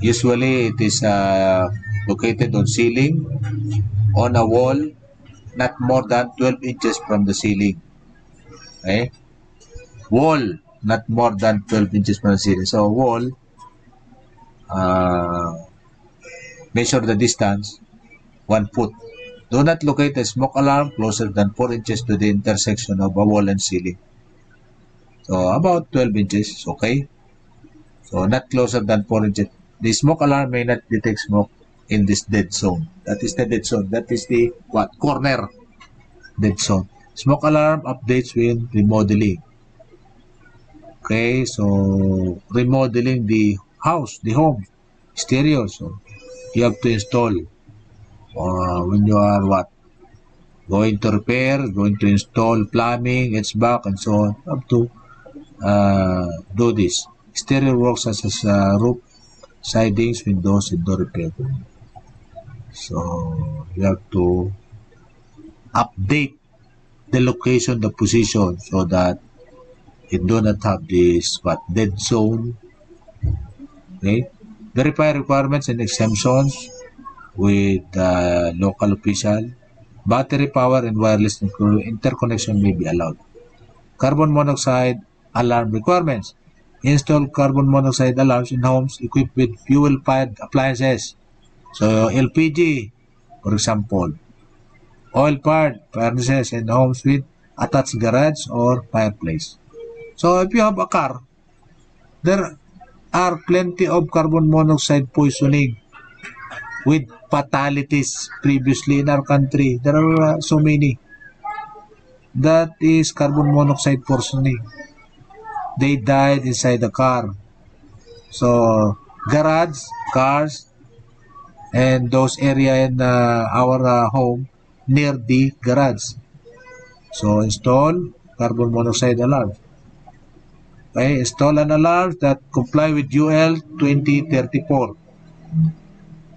Usually it is uh, located on ceiling, on a wall, not more than 12 inches from the ceiling. Okay? Wall, not more than 12 inches from the ceiling. So, wall, uh, measure the distance, 1 foot. Do not locate a smoke alarm closer than 4 inches to the intersection of a wall and ceiling. So, about 12 inches, okay? So, not closer than 4 inches. The smoke alarm may not detect smoke in this dead zone. That is the dead zone. That is the what corner dead zone. Smoke alarm updates with remodeling. Okay, so remodeling the house, the home, stereo. So you have to install uh, when you are what going to repair, going to install plumbing, HVAC, and so on. Up to uh, do this. Stereo works as a roof sidings, windows, and door repair. So you have to update the location, the position so that it do not have this what dead zone. Okay. Verify requirements and exemptions with the local official. battery power and wireless interconnection may be allowed. Carbon monoxide alarm requirements. Install carbon monoxide alarms in homes equipped with fuel-fired appliances. So, LPG, for example. Oil-fired furnaces in homes with attached garage or fireplace. So, if you have a car, there are plenty of carbon monoxide poisoning with fatalities previously in our country. There are uh, so many. That is carbon monoxide poisoning. They died inside the car. So, garage, cars, and those area in uh, our uh, home near the garage. So, install carbon monoxide alarm. Okay, install an alarm that comply with UL 2034.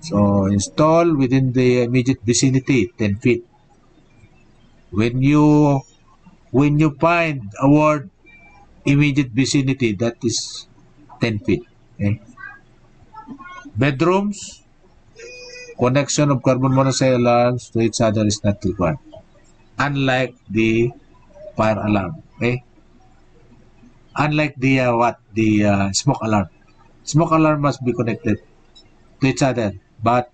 So, install within the immediate vicinity, 10 feet. When you when you find a word immediate vicinity, that is 10 feet. Okay? Bedrooms, connection of carbon monoxide alarms to each other is not required. Unlike the fire alarm. Okay? Unlike the uh, what? The uh, smoke alarm. Smoke alarm must be connected to each other. But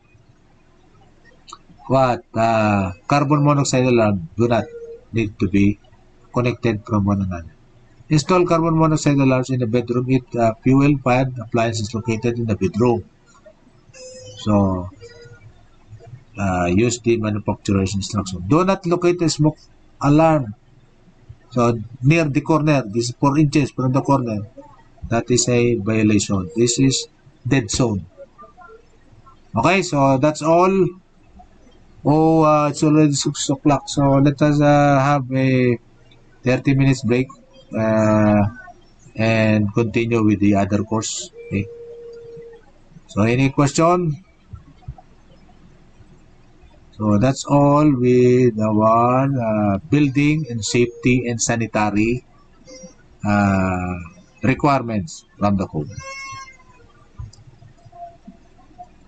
what? Uh, carbon monoxide alarm do not need to be connected from one another. Install carbon monoxide alarms in the bedroom if uh, fuel-fired appliance is located in the bedroom. So, uh, use the manufacturer's instruction. Do not locate a smoke alarm. So, near the corner, this is 4 inches from the corner. That is a violation. This is dead zone. Okay, so that's all. Oh, uh, it's already 6 o'clock. So, let us uh, have a 30 minutes break uh, and continue with the other course. Okay. So, any question? So that's all with our uh, building and safety and sanitary uh, requirements from the code.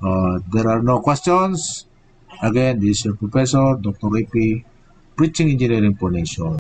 Uh, there are no questions. Again, this is your professor, Dr. Ricky, preaching engineering for nation.